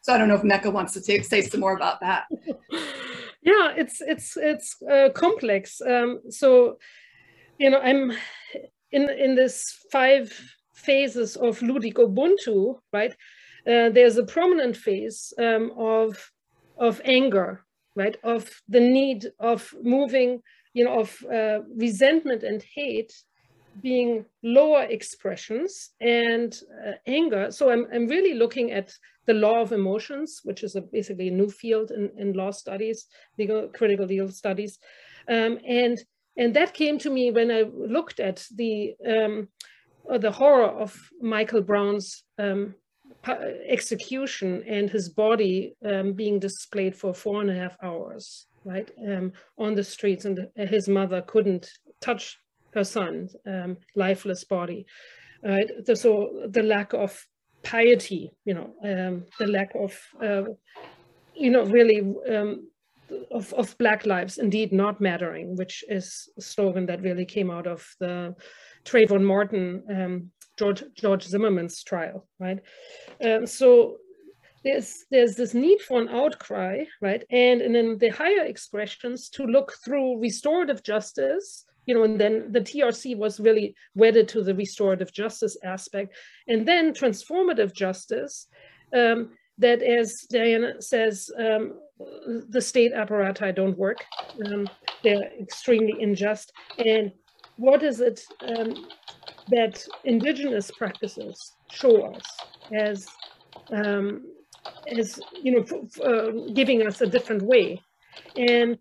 So I don't know if Mecke wants to take, say some more about that. yeah, it's it's it's uh, complex. Um, so you know, I'm in in this five phases of ludic Ubuntu, right? Uh, there's a prominent phase um, of of anger, right? Of the need of moving, you know, of uh, resentment and hate being lower expressions and uh, anger. So I'm, I'm really looking at the law of emotions, which is a, basically a new field in, in law studies, legal critical legal studies. Um, and, and that came to me when I looked at the, um, uh, the horror of Michael Brown's um, execution and his body um, being displayed for four and a half hours, right, um, on the streets. And his mother couldn't touch her son's um, lifeless body. Right? So the lack of piety, you know, um, the lack of, uh, you know, really um, of, of Black lives indeed not mattering, which is a slogan that really came out of the Trayvon Martin, um, George, George Zimmerman's trial, right? Um, so there's there's this need for an outcry, right? And, and then the higher expressions to look through restorative justice you know, and then the TRC was really wedded to the restorative justice aspect. And then transformative justice, um, that as Dianna says, um, the state apparati don't work. Um, they're extremely unjust. And what is it um, that indigenous practices show us as um, as you know, uh, giving us a different way. And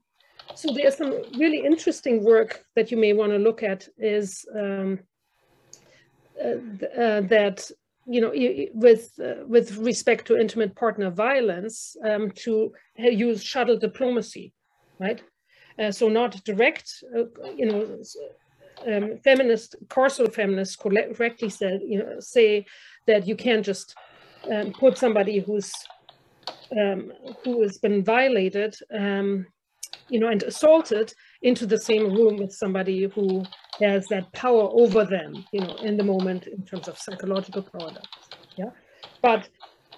so there's some really interesting work that you may want to look at is um, uh, uh, that you know with uh, with respect to intimate partner violence um, to use shuttle diplomacy, right? Uh, so not direct, uh, you know, um, feminist, carceral feminists correctly said, you know, say that you can't just um, put somebody who's um, who has been violated, um, you know, and assaulted into the same room with somebody who has that power over them, you know, in the moment in terms of psychological power. Yeah, but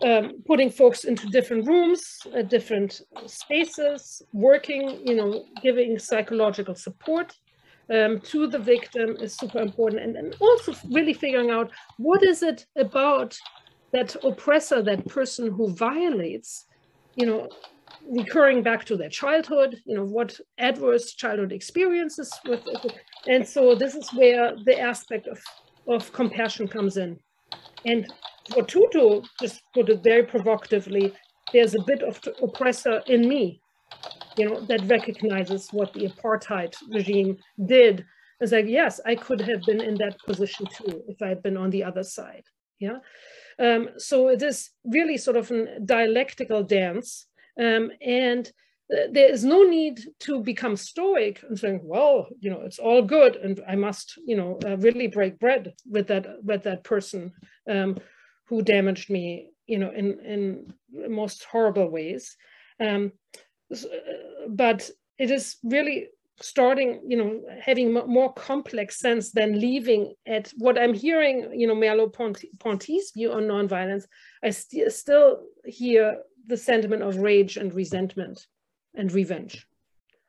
um, putting folks into different rooms, uh, different spaces, working, you know, giving psychological support um, to the victim is super important. And, and also really figuring out what is it about that oppressor, that person who violates, you know, recurring back to their childhood, you know, what adverse childhood experiences with it. And so this is where the aspect of, of compassion comes in. And for Tutu, just put it very provocatively, there's a bit of the oppressor in me you know, that recognizes what the apartheid regime did. It's like, yes, I could have been in that position too if I had been on the other side. Yeah. Um, so it is really sort of a dialectical dance. Um, and uh, there is no need to become stoic and saying, well, you know, it's all good. And I must, you know, uh, really break bread with that, with that person um, who damaged me, you know, in, in most horrible ways. Um, but it is really starting, you know, having more complex sense than leaving at what I'm hearing, you know, Merleau-Ponty's view on nonviolence. I st still hear the sentiment of rage and resentment and revenge.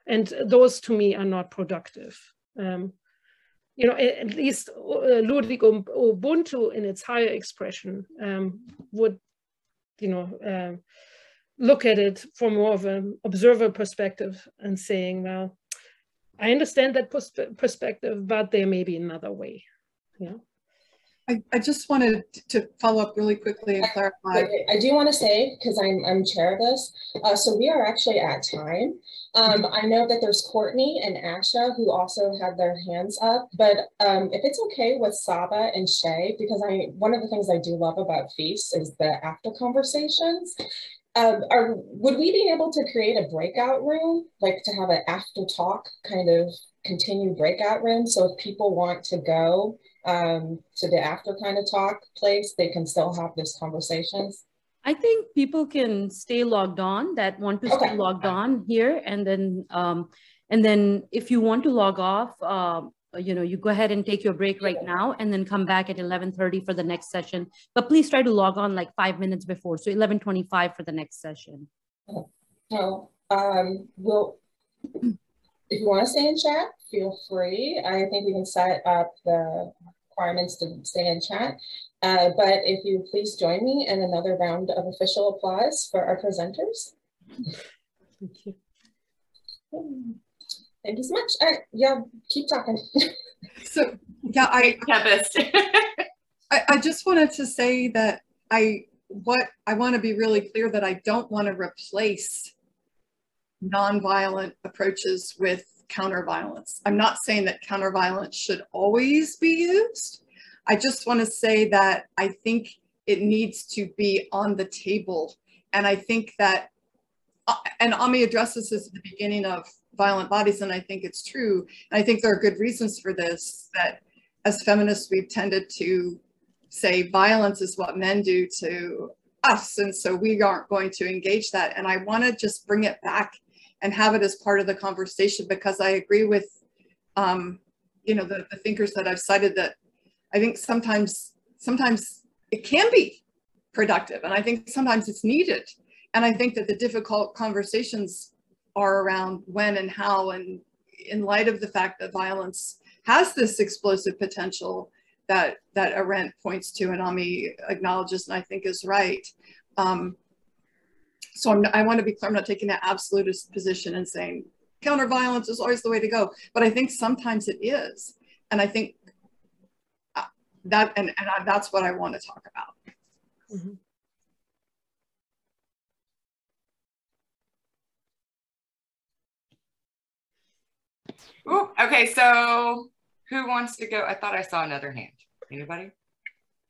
And those to me are not productive. Um, you know, at least uh, ludic Ubuntu in its higher expression um, would, you know, uh, look at it from more of an observer perspective and saying, well, I understand that perspective, but there may be another way. Yeah. I, I just wanted to follow up really quickly and clarify. I, do want to say, because I'm, I'm chair of this, uh, so we are actually at time. Um. I know that there's Courtney and Asha who also have their hands up, but um, if it's okay with Saba and Shay, because I one of the things I do love about Feast is the after conversations. Um, are, would we be able to create a breakout room, like to have an after talk kind of continued breakout room? So if people want to go um, to the after kind of talk place, they can still have these conversations? I think people can stay logged on that want to okay. stay logged on here. And then, um, and then if you want to log off, uh, you know, you go ahead and take your break right now and then come back at 11.30 for the next session. But please try to log on like five minutes before. So 11.25 for the next session. So um, we'll, if you want to stay in chat, feel free. I think we can set up the requirements to stay in chat. Uh, but if you please join me in another round of official applause for our presenters. Thank you. Thank you so much. All right, yeah, keep talking. so yeah, I Tempest. I, I just wanted to say that I what I want to be really clear that I don't want to replace nonviolent approaches with counterviolence. I'm not saying that counterviolence should always be used. I just want to say that I think it needs to be on the table. And I think that, uh, and Ami addresses this at the beginning of violent bodies, and I think it's true. And I think there are good reasons for this, that as feminists, we've tended to say violence is what men do to us, and so we aren't going to engage that. And I want to just bring it back and have it as part of the conversation because I agree with, um, you know, the, the thinkers that I've cited that I think sometimes, sometimes it can be productive, and I think sometimes it's needed. And I think that the difficult conversations are around when and how and in light of the fact that violence has this explosive potential that that Arendt points to and Ami acknowledges and I think is right. Um, so I'm, i want to be clear, I'm not taking that absolutist position and saying counter violence is always the way to go, but I think sometimes it is. And I think uh, that, and, and I, that's what I want to talk about. Mm-hmm. Ooh, okay, so who wants to go? I thought I saw another hand. Anybody?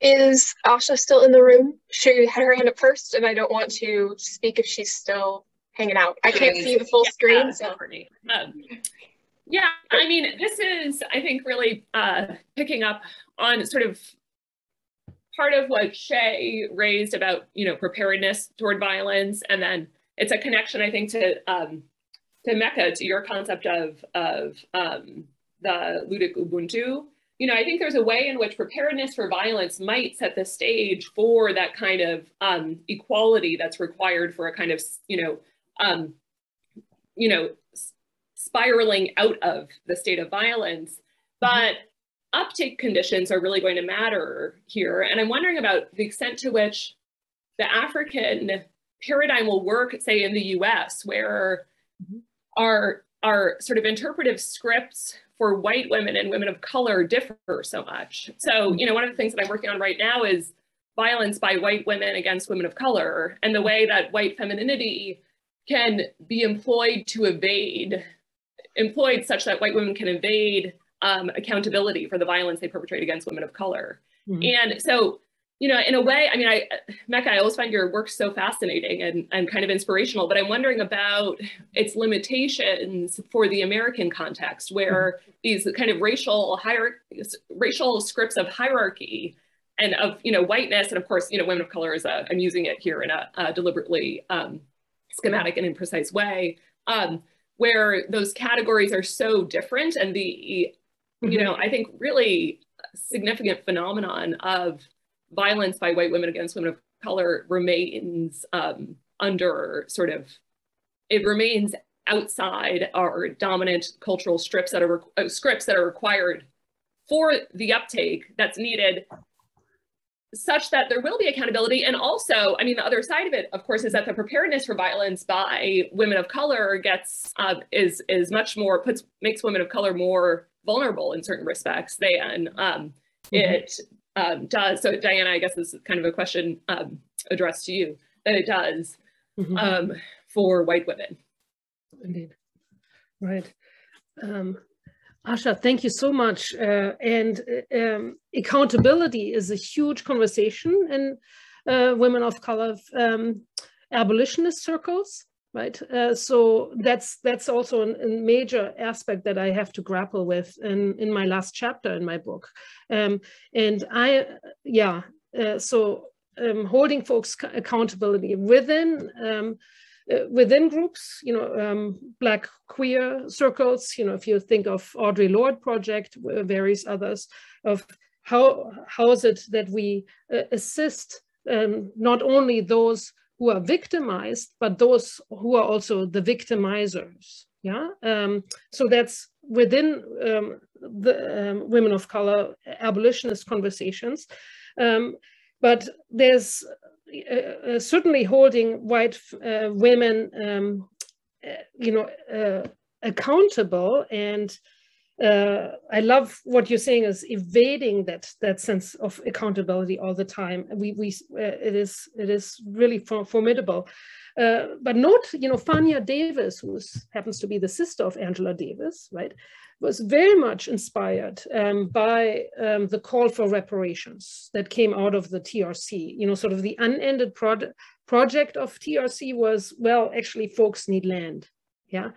Is Asha still in the room? She had her hand up first, and I don't want to speak if she's still hanging out. I can't see the full yeah, screen. So. Um, yeah, I mean, this is, I think, really uh, picking up on sort of part of what Shay raised about, you know, preparedness toward violence, and then it's a connection, I think, to um, to Mecke, to your concept of of um, the ludic Ubuntu. You know, I think there's a way in which preparedness for violence might set the stage for that kind of um, equality that's required for a kind of, you know, um, you know, spiraling out of the state of violence. But uptake conditions are really going to matter here. And I'm wondering about the extent to which the African paradigm will work, say in the US, where mm-hmm. our, our sort of interpretive scripts for white women and women of color differ so much. So, you know, one of the things that I'm working on right now is violence by white women against women of color and the way that white femininity can be employed to evade, employed such that white women can evade um, accountability for the violence they perpetrate against women of color. Mm-hmm. And so, you know, in a way, I mean, I, Mecke, I always find your work so fascinating and, and kind of inspirational, but I'm wondering about its limitations for the American context, where mm-hmm. these kind of racial hierarchy, racial scripts of hierarchy and of, you know, whiteness, and of course, you know, women of color is a, I'm using it here in a, a deliberately um, schematic and imprecise way, um, where those categories are so different and the mm-hmm. you know, I think really significant phenomenon of violence by white women against women of color remains um, under sort of, it remains outside our dominant cultural strips that are uh, scripts that are required for the uptake that's needed such that there will be accountability. And also, I mean, the other side of it, of course, is that the preparedness for violence by women of color gets uh, is is much more puts makes women of color more vulnerable in certain respects than um, mm-hmm. it um, does. So, Dianna, I guess this is kind of a question um, addressed to you that it does mm-hmm. Um, for white women. Indeed, right. Um, Asha, thank you so much. Uh, and um, accountability is a huge conversation in uh, women of color um, abolitionist circles, right? Uh, so that's that's also a major aspect that I have to grapple with in, in my last chapter in my book. Um, and I, yeah, uh, so um, holding folks accountability within um, uh, within groups, you know, um, Black queer circles, you know, if you think of Audre Lorde Project, various others, of how, how is it that we uh, assist um, not only those who are victimized, but those who are also the victimizers. Yeah, um, so that's within um, the um, women of color abolitionist conversations. Um, but there's uh, uh, certainly holding white uh, women, um, you know, accountable and uh, I love what you're saying is evading that that sense of accountability all the time. We we uh, it is it is really for, formidable. Uh, but note, you know, Fania Davis, who happens to be the sister of Angela Davis, right, was very much inspired um, by um, the call for reparations that came out of the TRC. You know, sort of the unended pro project of TRC was, well, actually, folks need land. Yeah.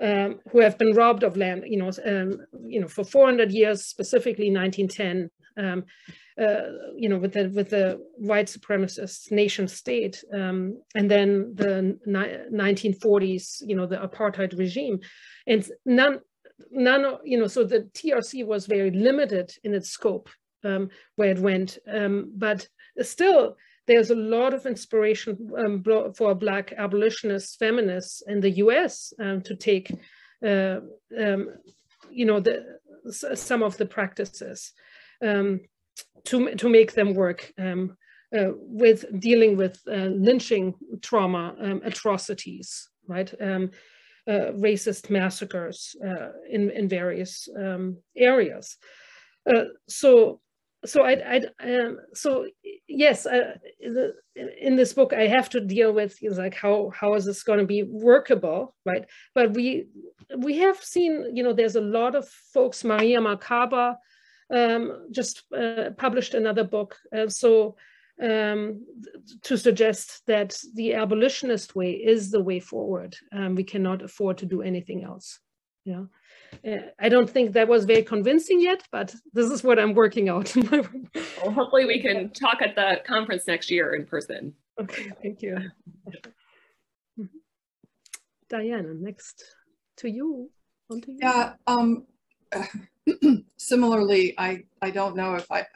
Um, who have been robbed of land, you know, um, you know, for 400 years, specifically 1910, um, uh, you know, with the with the white supremacist nation state, um, and then the 1940s, you know, the apartheid regime, and none none, you know, so the TRC was very limited in its scope um, where it went, um, but still there's a lot of inspiration um, for Black abolitionists, feminists in the US um, to take, uh, um, you know, the, some of the practices um, to, to make them work. Uh, with dealing with uh, lynching trauma, atrocities, right? Um, uh, racist massacres uh, in, in various um, areas. Uh, so so I, I um, so yes, the, in this book I have to deal with you know, like how how is this going to be workable, right? But we we have seen you know there's a lot of folks. Mariame Kaba um, just uh, published another book, uh, so um, to suggest that the abolitionist way is the way forward. Um, we cannot afford to do anything else. Yeah. Uh, I don't think that was very convincing yet, but this is what I'm working out. well, hopefully we can talk at the conference next year in person. Okay, thank you. Dianna, next to you. On to you. Yeah, um, similarly, I, I don't know if I,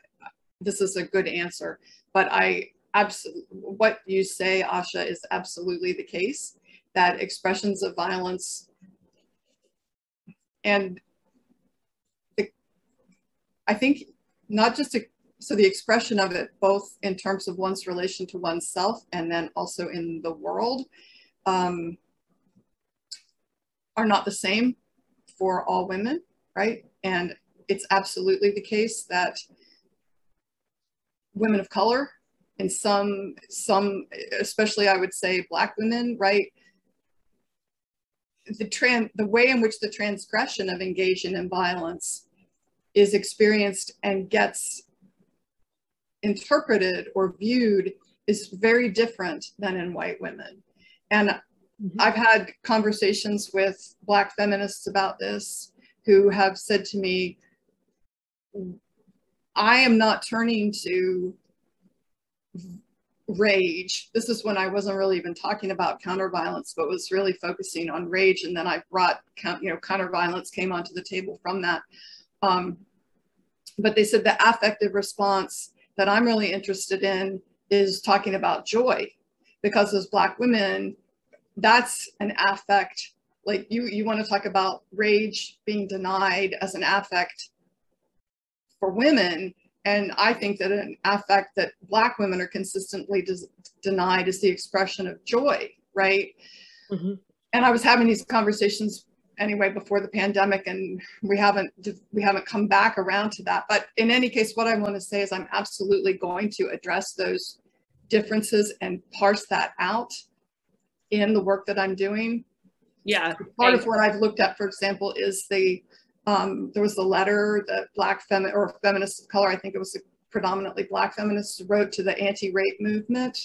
this is a good answer, but I absolutely, what you say, Asha, is absolutely the case, that expressions of violence and the, I think not just a, so the expression of it both in terms of one's relation to oneself and then also in the world um, are not the same for all women, right? And it's absolutely the case that women of color and some, some, especially I would say black women, right, the trans the way in which the transgression of engaging in violence is experienced and gets interpreted or viewed is very different than in white women. And mm-hmm. I've had conversations with Black feminists about this who have said to me, I am not turning to rage. This is when I wasn't really even talking about counter violence, but was really focusing on rage. And then I brought, you know, counter violence came onto the table from that. Um, but they said the affective response that I'm really interested in is talking about joy, because as Black women, that's an affect. Like you, you want to talk about rage being denied as an affect for women and I think that an affect that Black women are consistently des- denied is the expression of joy, right? Mm-hmm. And I was having these conversations anyway before the pandemic, and we haven't we haven't come back around to that. But in any case, what I want to say is I'm absolutely going to address those differences and parse that out in the work that I'm doing. Yeah. Part of what I've looked at, for example, is the um, there was a letter that black femi or feminists of color, I think it was predominantly black feminists wrote to the anti-rape movement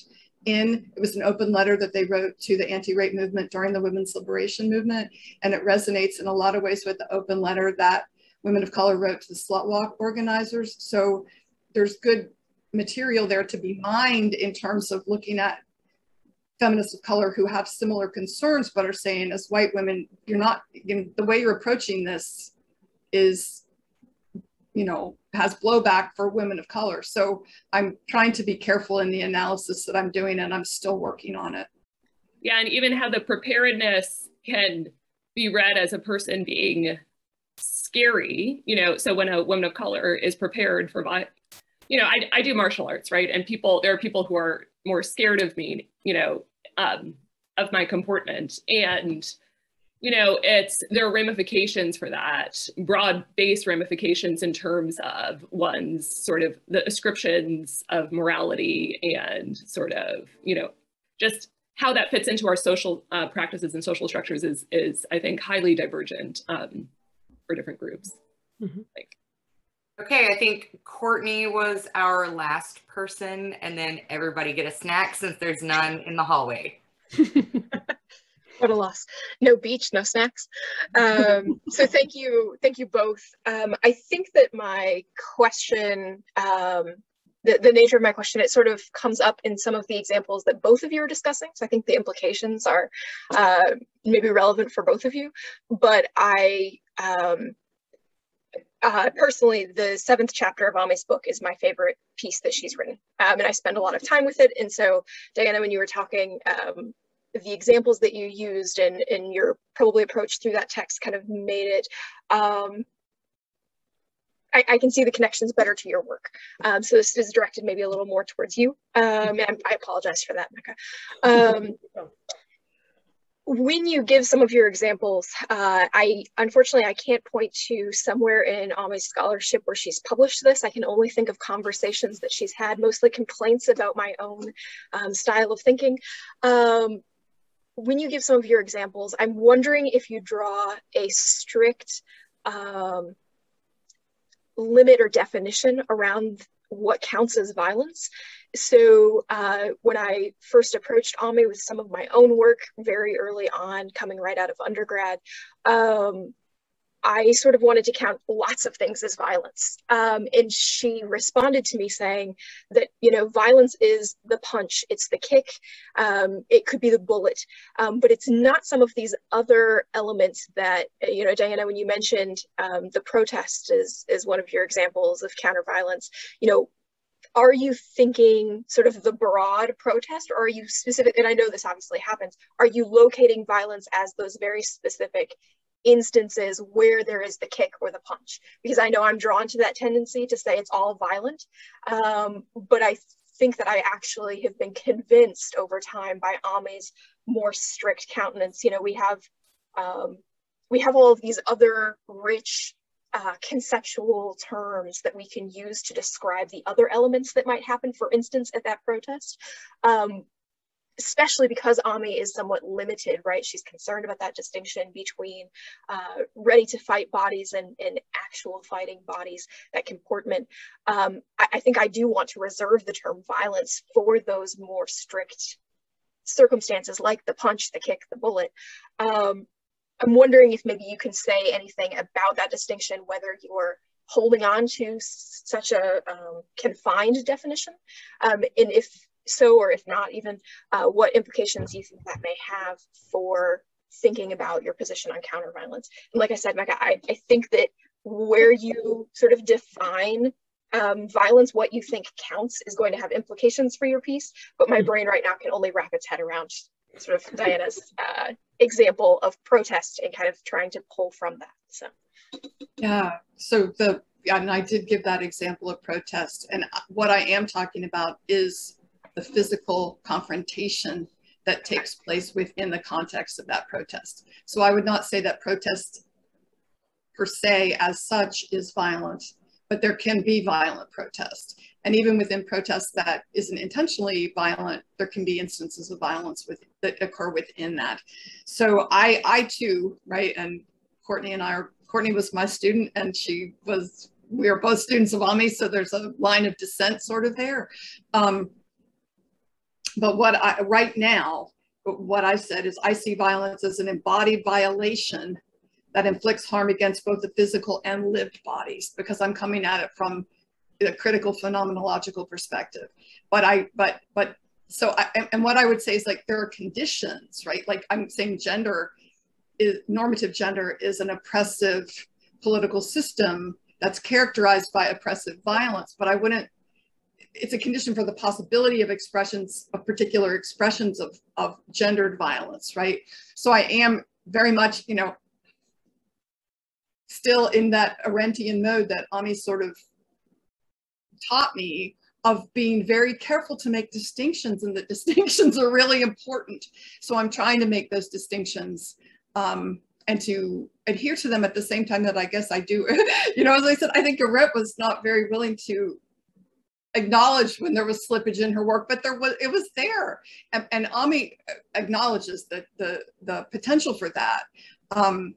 in, it was an open letter that they wrote to the anti-rape movement during the women's liberation movement. And it resonates in a lot of ways with the open letter that women of color wrote to the slut walk organizers. So there's good material there to be mined in terms of looking at feminists of color who have similar concerns, but are saying as white women, you're not, know, the way you're approaching this is, you know, has blowback for women of color. So I'm trying to be careful in the analysis that I'm doing and I'm still working on it. Yeah, and even how the preparedness can be read as a person being scary, you know, so when a woman of color is prepared for, you know, I, I do martial arts, right? And people, there are people who are more scared of me, you know, um, of my comportment. And you know, it's there are ramifications for that, broad-based ramifications in terms of one's sort of the ascriptions of morality and sort of, you know, just how that fits into our social uh, practices and social structures is, is I think, highly divergent um, for different groups. Mm -hmm. like, Okay, I think Courtney was our last person, and then everybody get a snack since there's none in the hallway. what a loss. No beach, no snacks. Um, so thank you, thank you both. Um, I think that my question, um, the, the nature of my question, it sort of comes up in some of the examples that both of you are discussing. So I think the implications are uh, maybe relevant for both of you, but I, um, uh, personally, the seventh chapter of Ami's book is my favorite piece that she's written. Um, and I spend a lot of time with it. And so, Dianna, when you were talking, um, the examples that you used and, your probably approach through that text kind of made it um, I, I, can see the connections better to your work. Um, so this is directed maybe a little more towards you. Um, and I apologize for that, Mecke. Um, when you give some of your examples, uh, I unfortunately I can't point to somewhere in Ami's scholarship where she's published this. I can only think of conversations that she's had, mostly complaints about my own um, style of thinking. When you give some of your examples, I'm wondering if you draw a strict um, limit or definition around what counts as violence. So uh, when I first approached Ami with some of my own work very early on, coming right out of undergrad, um, I sort of wanted to count lots of things as violence. Um, and she responded to me saying that, you know, violence is the punch, it's the kick, um, it could be the bullet, um, but it's not some of these other elements that, you know, Dianna, when you mentioned um, the protest is, is one of your examples of counter violence, you know, are you thinking sort of the broad protest or are you specific and i know this obviously happens are you locating violence as those very specific instances where there is the kick or the punch because i know i'm drawn to that tendency to say it's all violent um, but i think that i actually have been convinced over time by ami's more strict countenance you know we have um, we have all of these other rich uh, conceptual terms that we can use to describe the other elements that might happen, for instance, at that protest. Um, especially because Ami is somewhat limited, right? She's concerned about that distinction between uh, ready to fight bodies and, and actual fighting bodies, that comportment. Um, I, I, think I do want to reserve the term violence for those more strict circumstances like the punch, the kick, the bullet. Um, I'm wondering if maybe you can say anything about that distinction, whether you're holding on to such a um, confined definition, um, and if so, or if not even, uh, what implications you think that may have for thinking about your position on counter violence. And like I said, Mecke, I, I think that where you sort of define um, violence, what you think counts is going to have implications for your piece, but my mm-hmm. brain right now can only wrap its head around sort of Dianna's uh, example of protest and kind of trying to pull from that. So, yeah. So the and I did give that example of protest, and what I am talking about is the physical confrontation that takes place within the context of that protest. So I would not say that protest per se as such is violent, but there can be violent protest. And even within protests that isn't intentionally violent, there can be instances of violence with, that occur within that. So I, I too, right, and Courtney and I are, Courtney was my student and she was, we are both students of Ami, so there's a line of descent sort of there. Um, but what I, right now, what I said is I see violence as an embodied violation that inflicts harm against both the physical and lived bodies because I'm coming at it from a critical phenomenological perspective. But I, but, but, so I, and what I would say is like there are conditions, right? Like I'm saying gender is normative gender is an oppressive political system that's characterized by oppressive violence, but I wouldn't, it's a condition for the possibility of expressions of particular expressions of, of gendered violence, right? So I am very much, you know, still in that Arendtian mode that Ami sort of taught me of being very careful to make distinctions and that distinctions are really important. So I'm trying to make those distinctions um, and to adhere to them at the same time that I guess I do. you know, as I said, I think Arendt was not very willing to acknowledge when there was slippage in her work, but there was it was there. And, and Ami acknowledges the, the, the potential for that. Um,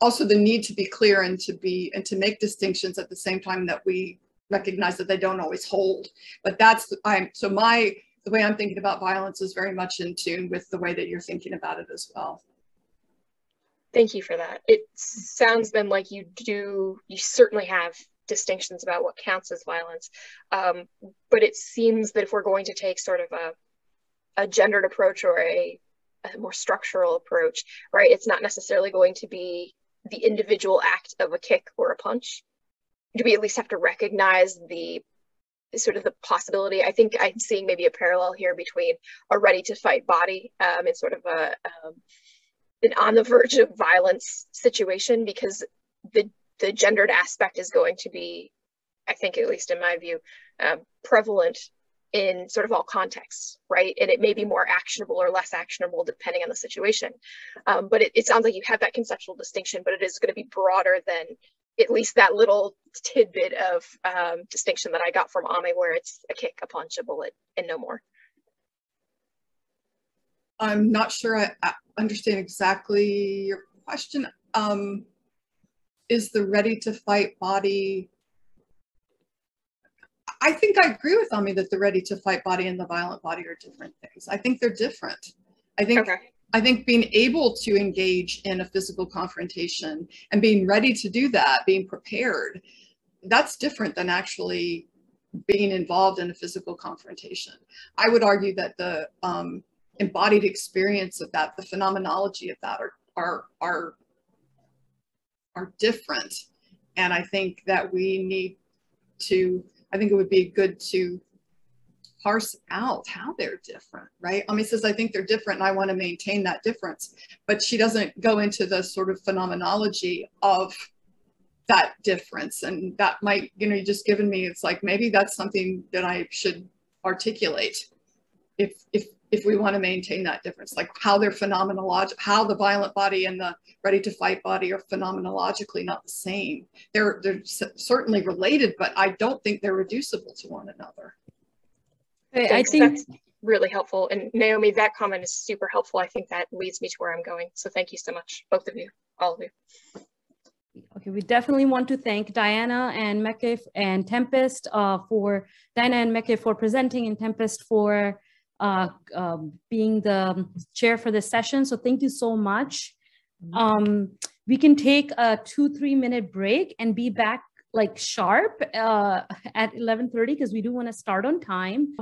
also the need to be clear and to be and to make distinctions at the same time that we recognize that they don't always hold. But that's I'm so my the way I'm thinking about violence is very much in tune with the way that you're thinking about it as well. Thank you for that. It sounds then like you do you certainly have distinctions about what counts as violence, um, but it seems that if we're going to take sort of a a gendered approach or a, a more structural approach, right? It's not necessarily going to be the individual act of a kick or a punch, do we at least have to recognize the sort of the possibility? I think I'm seeing maybe a parallel here between a ready to fight body um, and sort of a um, an on the verge of violence situation because the the gendered aspect is going to be, I think, at least in my view, um, prevalent in sort of all contexts, right? And it may be more actionable or less actionable depending on the situation. Um, but it, it sounds like you have that conceptual distinction, but it is going to be broader than at least that little tidbit of um, distinction that I got from Ami, where it's a kick, a punch, a bullet, and no more. I'm not sure I, understand exactly your question. Um, is the ready to fight body I think I agree with Ami that the ready to fight body and the violent body are different things. I think they're different. I think okay. I think being able to engage in a physical confrontation and being ready to do that, being prepared, that's different than actually being involved in a physical confrontation. I would argue that the um, embodied experience of that, the phenomenology of that are, are, are, are different. And I think that we need to I think it would be good to parse out how they're different, right? Ami says, I think they're different and I want to maintain that difference. But she doesn't go into the sort of phenomenology of that difference. And that might, you know, you just given me, it's like maybe that's something that I should articulate if if if we want to maintain that difference, like how they're phenomenological, how the violent body and the ready to fight body are phenomenologically not the same. They're, they're certainly related, but I don't think they're reducible to one another. I think that's really helpful. And Naomi, that comment is super helpful. I think that leads me to where I'm going. So thank you so much, both of you, all of you. Okay, we definitely want to thank Dianna and Mecke and Tempest uh, for, Dianna and Mecke for presenting and Tempest for uh, um, being the chair for this session. So thank you so much. Mm-hmm. Um, we can take a two, three minute break and be back like sharp uh, at 11.30 because we do want to start on time.